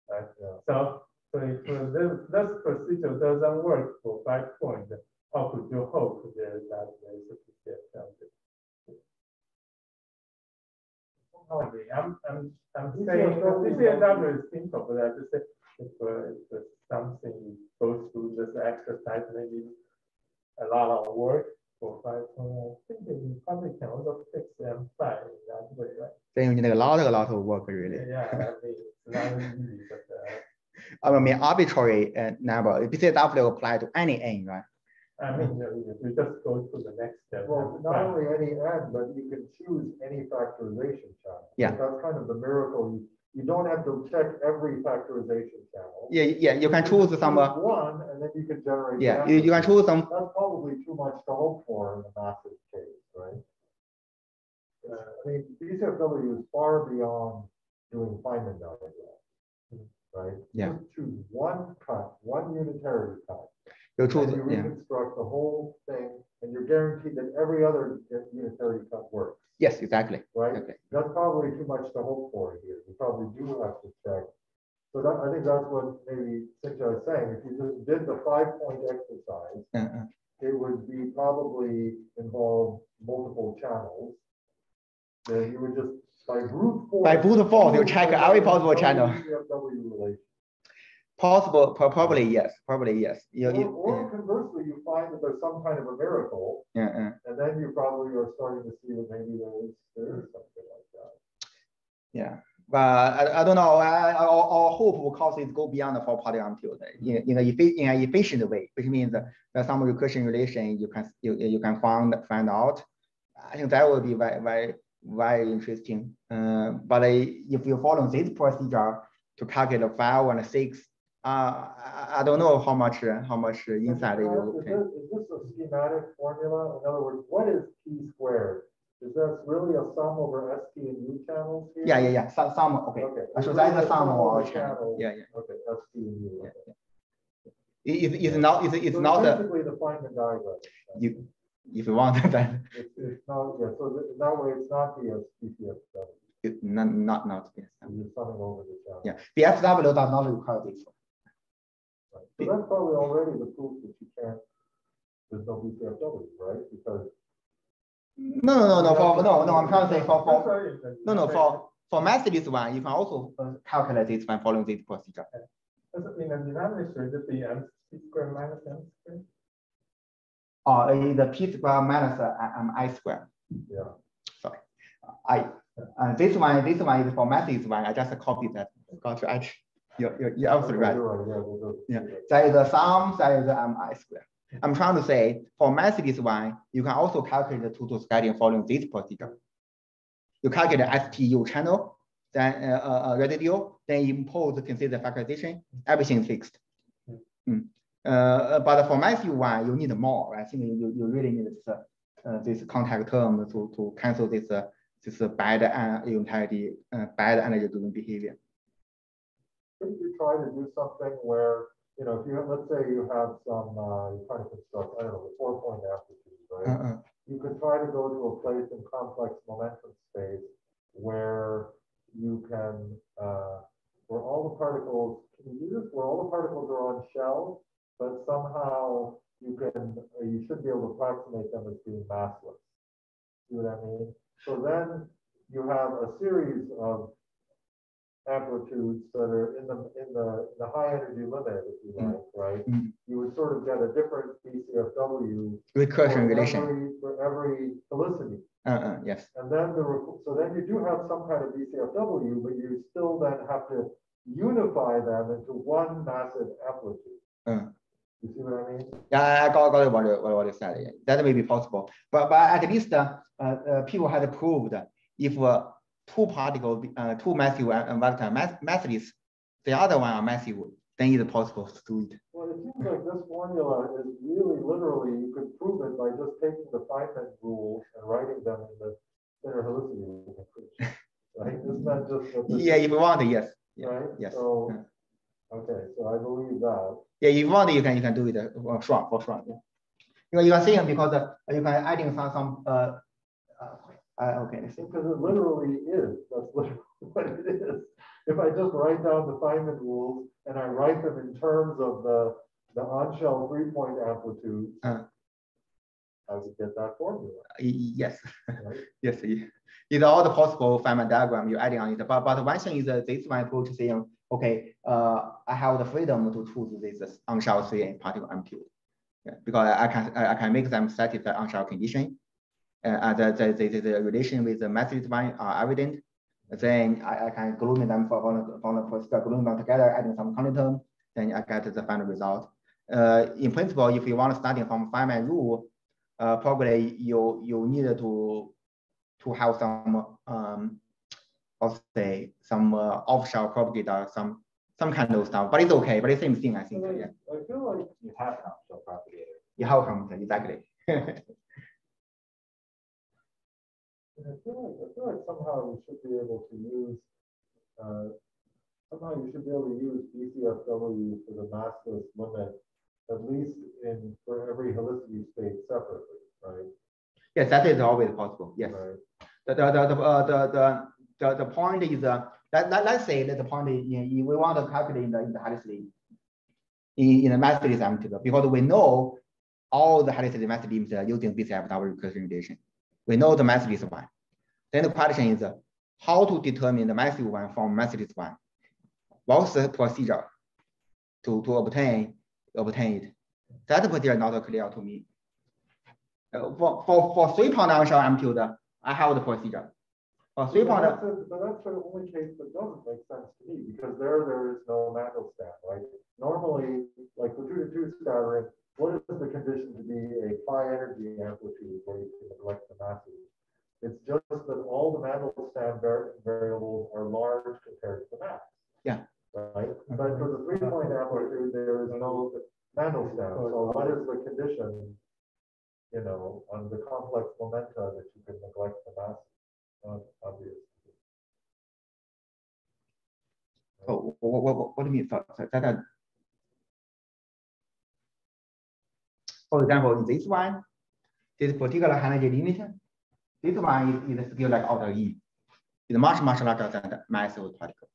Right, Yeah. so, so if uh, this, this procedure doesn't work for five point, how could you hope that there is a BCFW? I mean, I'm, I'm, I'm saying, BCFW BCFW is simple, but I just say, if, uh, if something goes through this exercise, maybe a lot of work for five point, I think you probably can also fix them five in that way, right? then you need a lot a lot of work really. Yeah, I mean, it's not easy, but, uh, I mean arbitrary uh, number. BCFW apply to any n, right? I mean, uh, if we just go to the next step. Well, not fine. only any n, but you can choose any factorization channel. Yeah. That's kind of the miracle. You, you don't have to check every factorization channel. Yeah, yeah. You can choose some. Uh, One, and then you can generate. yeah, you, you can choose some. That's probably too much to hope for in the massive case, right? Uh, I mean, BCFW is far beyond doing Feynman diagrams, right? Yeah. Choose one cut, one unitary cut. You choose. And you Yeah. reconstruct the whole thing, and you're guaranteed that every other unitary cut works, Yes, exactly. right? Okay. That's probably too much to hope for here. You probably do have to check. So that, I think that's what maybe Cynthia was saying. If you just did the five-point exercise, Uh, uh. it would be probably involve multiple channels. Then you would just, by brute force. By brute force, you check every possible channel. Possible, probably yes, probably yes. You, Or you, or conversely, you find that there's some kind of a miracle, yeah, uh, and then you probably are starting to see that maybe there is, there is something like that. yeah. But I, I don't know. I, I, our, our hope of course is go beyond the four party compute in, in, a effi- in an efficient way, which means that there's some recursion relation you can you, you can find find out. I think that would be very very very interesting. Uh, but uh, if you follow this procedure to calculate five and six, uh, I, I don't know how much uh, how much uh, insight Is you this, can. is this a schematic formula? In other words, what is P squared? Is that really a sum over ST and U channels here? Yeah, yeah, yeah. Some, some okay. Okay. So It's that's really the sum over channels. channels. Yeah, yeah. Okay, ST and U. okay. It, it, it's not it's, it's So not a, Basically the Feynman diagram. you if you want then It's, it's not, yeah, so that, that way it's not the BCFW, it, not not not yes. you're summing over the channel. Yeah, the FW does not require this. Right. So that's probably already the proof that you can't, there's no BCFW, right? Because No, no, no, no, for, no, no, I'm trying to say for, for, no, no, for, for massless one, you can also uh, calculate this by following this procedure. That's In the denominator, should it be m c square minus m square? Or uh, the P square minus uh, um, I square. Yeah. Sorry. I, uh, this one, this one is for massless one, I just copied that, got to add, you're, you're, you're absolutely right. Yeah. There is a sum, there is a mi square. I'm trying to say, for massless one, you can also calculate the total scattering following this procedure. You calculate the STU channel, then uh, uh, uh, residual, then impose consider factorization, everything fixed. Mm. Uh, but for massive one, you need more, right? I think you, you really need this, uh, this contact term to, to cancel this, uh, this bad unitarity, uh, bad energy driven behavior. Couldn't you try to do something where, you know, if you have, let's say you have some, uh, you're trying to construct, I don't know, the four point amplitude, right? Uh, uh, you could try to go to a place in complex momentum space where you can, uh, where all the particles, can you do this, where all the particles are on shells, but somehow you can, uh, you should be able to approximate them as being massless. See what I mean? So then you have a series of amplitudes that are in the, in the, the high energy limit, if you like, right? Mm. You would sort of get a different BCFW recursion relation. every- For every helicity. Uh, uh, yes. And then the, so then you do have some kind of BCFW, but you still then have to unify them into one massive amplitude. Uh. You see what I mean? Yeah, I got, got what, you- what you said. Yeah. That may be possible, but but at least uh, uh, people had proved if uh, two particles, uh, two massive uh, vector mass masses, the other one are massive, then it's possible to do it. Well, it seems like this formula is really literally, you could prove it by just taking the Feynman rules and writing them in the thinner helicity. Right? Isn't that just? Yeah, if you want, yes. Yeah, Right? yes. So. Okay, so I believe that. Yeah, if you want, you can you can do it uh, for sure, for sure. Yeah. You know, you are saying because uh, you can adding some some uh, uh, uh okay. Because it literally is, that's literally what it is. If I just write down the Feynman rules and I write them in terms of the, the on-shell three-point amplitude, Uh. I would get that formula, Yes, right? yes. It's all the possible Feynman diagram you're adding on it. But but one thing is that this one approach saying, okay, uh, I have the freedom to choose this on-shell three particle amplitude. Yeah, because I can I can make them satisfy on-shell condition. Uh, and the, the, the, the relation with the message one are evident. Then I, I can group them for, for the, for the them together, adding some counter term, then I get the final result. Uh, in principle, if you want to starting from Feynman rule, uh, probably you you need to to have some um, of say some uh, off-shell propagator, some some kind of stuff. But it's okay. But it's same thing, I think. And Yeah, I I feel like You have an off-shell propagator. you have some exactly. I feel like, I feel like somehow we should be able to use, uh, somehow you should be able to use BCFW for the massless limit, at least in, for every helicity state separately, right? yes, that is always possible. Yes. Right. The the the the uh, the, the the the point is uh, let, let let's say that the point is in, in- we want to calculate in the in the helicity in in the massless amplitude because we know all the mass limits are using BCFW recursion relation. We know the massless one. Then the question is uh, how to determine the massive one from massless one. What's the procedure to to obtain obtain it? That procedure not clear to me. Uh, for for for three point on-shell amplitude, I have the procedure. Three But that's the- But that's the only case that doesn't make sense to me, because there, there is no Mandelstam, right? Normally, like for two to two scattering, what is the condition to be a high energy amplitude where you can neglect the masses? It's just that all the Mandelstam var- variables are large compared to the mass. Yeah. Right, but for the three point amplitude, there is no Mandelstam, so what is the condition? You know, on the complex momenta that you can neglect the mass, uh, obvious. oh, what, what, what, what do you mean? So- so that, that- For example, in this one, this particular energy limit, this one is, is scale like order E. It's much, much larger than the mass of the particle.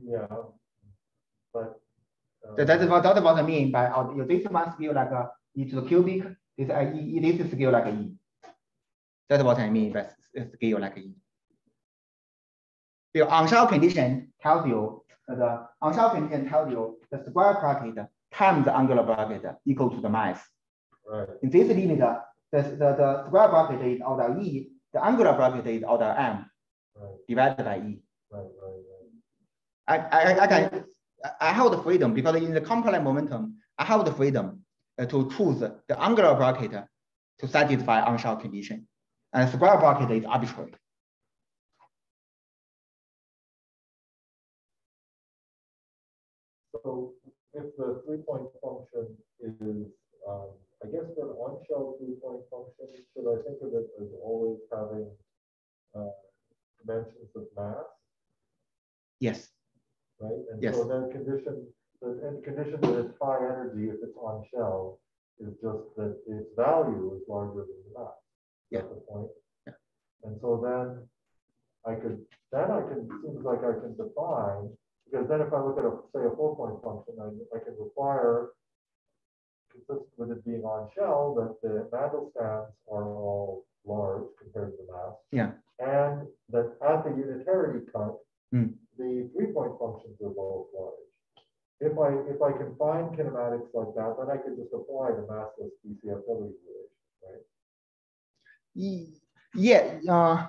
Yeah, but. uh, That, that is what, that's what I mean by, order- this one scale like a E to the cubic, this, uh, E, this is scale like E. That's what I mean by scale like E. The on-shell condition tells you, uh, the on-shell condition tells you the square bracket times the angular bracket equal to the mass. Right, In this limit, the, the, the square bracket is order E, the angular bracket is order M right, divided by E. right, right, I, I, I can, I- I have the freedom because in the complex momentum, I have the freedom to choose the angular bracket to satisfy on-shell condition. And square bracket is arbitrary. So if the three-point function is, um, I guess for an on-shell three-point function, should I think of it as always having, uh, dimensions of mass, Yes, right? And Yes. so then condition, the, and condition that it's high energy if it's on-shell is just that its value is larger than the mass. Yeah. That's the point. Yeah. And so then I could, then I can, seems like I can define, because then if I look at a, say, a four-point function, I, I can require consistent with it being on shell, that the Mandelstams are all large compared to the mass. Yeah. And that at the unitarity cut, Hmm. the three-point functions are both large. If I, if I can find kinematics like that, then I can just apply the massless BCFW relation, right? Yeah, uh,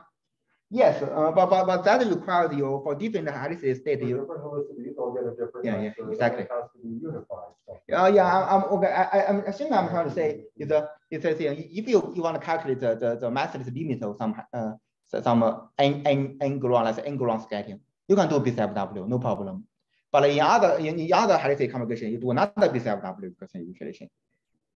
Yes, uh, but, but, but that requires you for different helices state, For you, different helicities, I'll get a different Yeah, yeah, answer. exactly. It has to be unified. so. Yeah, yeah, I'm, I'm, okay, I, I, I'm- I think I'm trying to say is a, is a thing, if you, you want to calculate the, the, the massless limit of some, uh, so- some uh, n gluon scattering, you can do BCFW, no problem. But in other, in, other helices configuration, you do another BCFW configuration.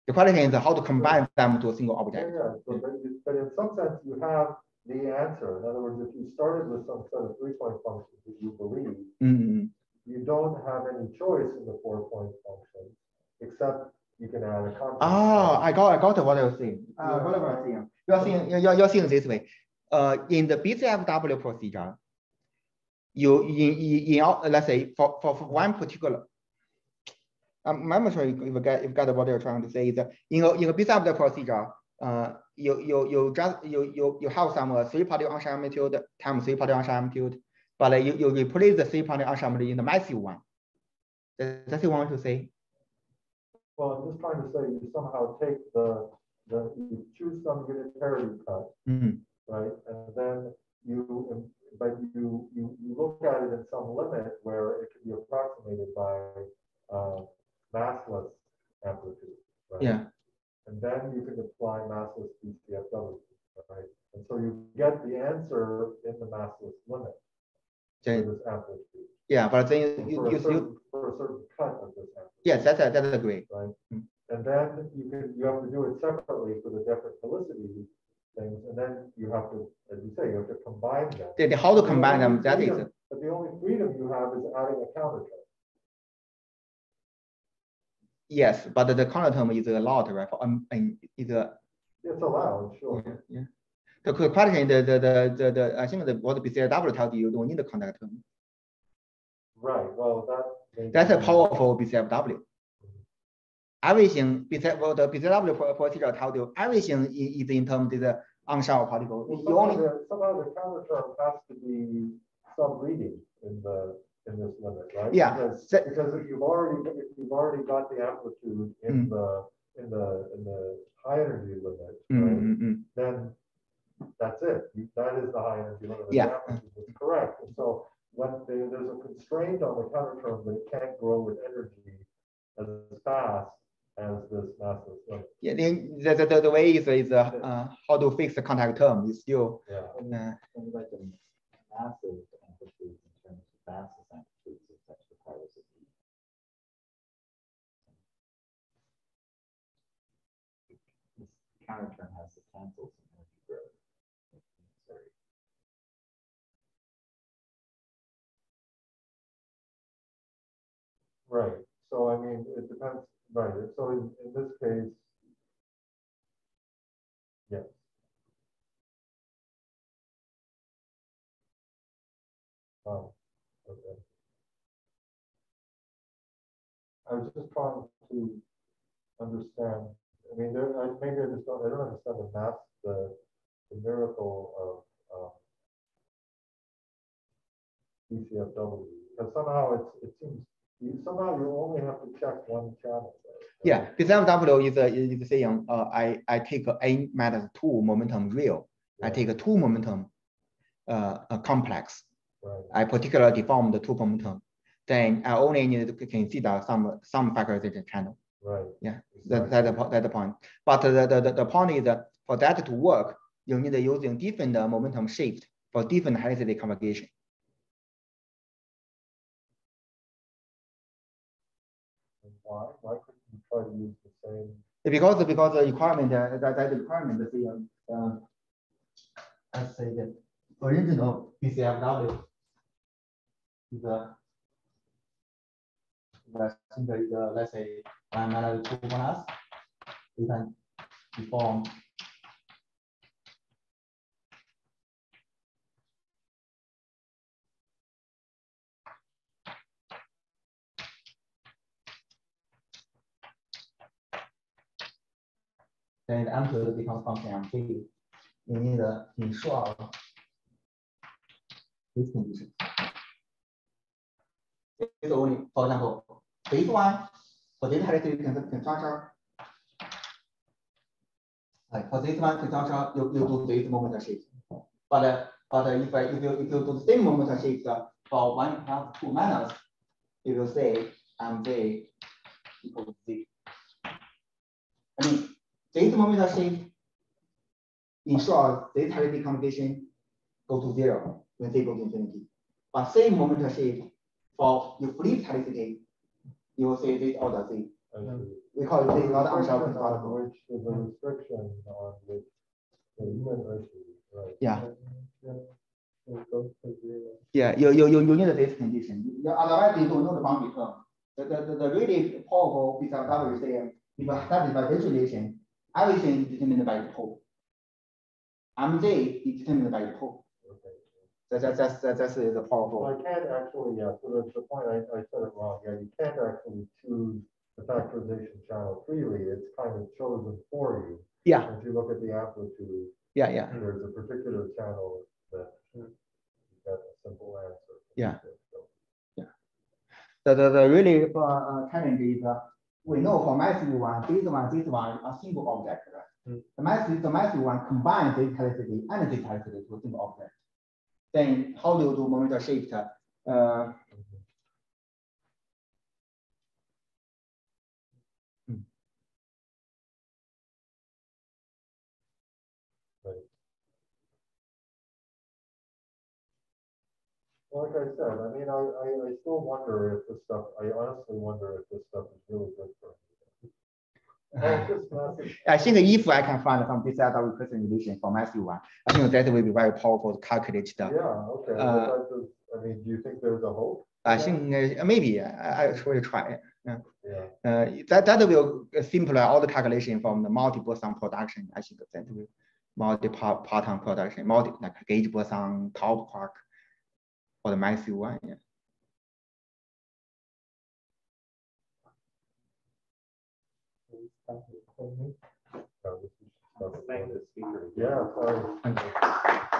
The question is how to combine them to a single object. yeah, so but, in some sense, you have the answer. In other words, if you started with some set of three-point functions that you believe, Mm, you don't have any choice in the four-point function, except you can add a constant. Ah, I got, I got what you're saying. Uh, what I'm saying. You're saying, you're, you're saying this way. Uh, in the BCFW procedure, you, in, in, in, all- let's say, for, for, for one particular, I'm not sure if you get, if you got what you're trying to say is that in a, in a BCFW procedure, uh, you, you, you just, you, you, you have some uh, three-party amplitude times three-party amplitude, but uh, you, you replace the three-party amplitude in the massive one. That's what you want to say? Well, I'm just trying to say you somehow take the, the, you choose some unitarity cut, Mhm. right? And then you, but you, you, you look at it in some limit where it can be approximated by, uh, massless amplitude, right? Yeah. And then you can apply massless BCFW, right? And so you get the answer in the massless limit for this amplitude. Yeah, but then you, For you, a you, for a certain cut of this amplitude. yes, that's, a- that's a great. right? Mm. And then you can, you have to do it separately for the different helicity things, and then you have to, as you say, you have to combine them. The, the how to combine them, only that is, But the only freedom you have is adding a counter term. yes, but the counter term is allowed, right? For, um, and is a, It's allowed, sure. yeah, yeah. The que- question, the, the, the, the, the, I think the, what the BCFW tells you, you don't need the counter term. Right, well, that. That's a powerful BCFW. Everything, BCF, well, the pro- procedure tells you, everything is, is in terms of the on-shell particle. You only, the, somehow the counter term has to be subleading in the, in this limit, right? Yeah, Because, that- because if you've already, if you've already got the amplitude Mm. in the, in the, in the high energy limit, Mm, right? mm, mm. then that's it. That is the high energy limit. Yeah. That's correct. And so when there- there's a constraint on the counter term that it can't grow with energy as fast as this massless limit. Yeah, then the, the, the- the way is, is, uh, uh, how to fix the contact term is still, Yeah. uh, And like the massive amplitudes in terms of massless amplitudes, if that requires a D. This counter term has the cancels and energy growth. Sorry. Right. So I mean, it depends, right. So in, in this case, yes. Oh, okay. I was just trying to understand, I mean, there, I, maybe I just don't, I don't understand the math, the, the miracle of, um, because somehow it's, it seems, you, somehow you only have to check one channel. right? yeah, BCFW is, a- is saying, uh, I, I take a minus two momentum real. I take a two momentum, uh, a complex. Right, I particularly deform the two momentum. Then I only need to consider some, some factorization channel. right. Yeah, That, that's the, that's the point. But the, the, the, the point is that for that to work, you need using different uh, momentum shift for different helicity conjugation. Try to use the same? Because, because the requirement, uh, that, that the requirement, is the, um, let's say the original BCFW is a, is let's say, one minus two plus, you can deform then the amplitude becomes function MT. You need to ensure this condition. It's only, for example, this one, for this helicity construction. Like for this one construction, you, you do this moment shift. But, uh, But if I, if you, if you do the same momentum shift for one plus two minus, you will say mz equals z. I mean, this momentum shift ensures this heredity computation go to zero when z goes to infinity. But same moment momentum shift for you flip helicity, you will say this order z. See. We call it z not unsheltered particle. Which is a restriction on the issue, right? Yeah. Yeah. It goes to zero. Yeah, you, you, you, you need this condition. Otherwise, you don't know the boundary term. The, the, the- the really powerful piece of W is there. If I satisfy this relation, everything is determined by the pole. MJ is determined by the pole. Okay. That, that, that's, that, that's the powerful. I can't actually, yeah, so that's the point, I, I said it wrong, yeah, you can't actually choose the factorization channel freely, it's kind of chosen for you. Yeah, If you look at the amplitude, yeah, yeah. there's a particular channel that you got a simple answer. Yeah. So, The, the, the really uh, uh, challenge is uh, we know for massive one, this one, this one are single object, right? Hmm. The massive, the massive one combines this helicity and this helicity to a single object. Then how do you do momentum shift? Uh, Like I said, I mean, I, I, I still wonder if this stuff, I honestly wonder if this stuff is really good for. massive- I think if I can find some BCFW equation relation for massive one, I think that will be very powerful to calculate the. Yeah, okay, Uh, I mean, do you think there's a hope? I think uh, maybe I, I will try. Yeah, Uh, that, that will simplify all the calculation from the multi-boson production. I think that will multi-parton production, multi like gauge boson, top quark, for the massive one. Yeah. Yeah, sorry.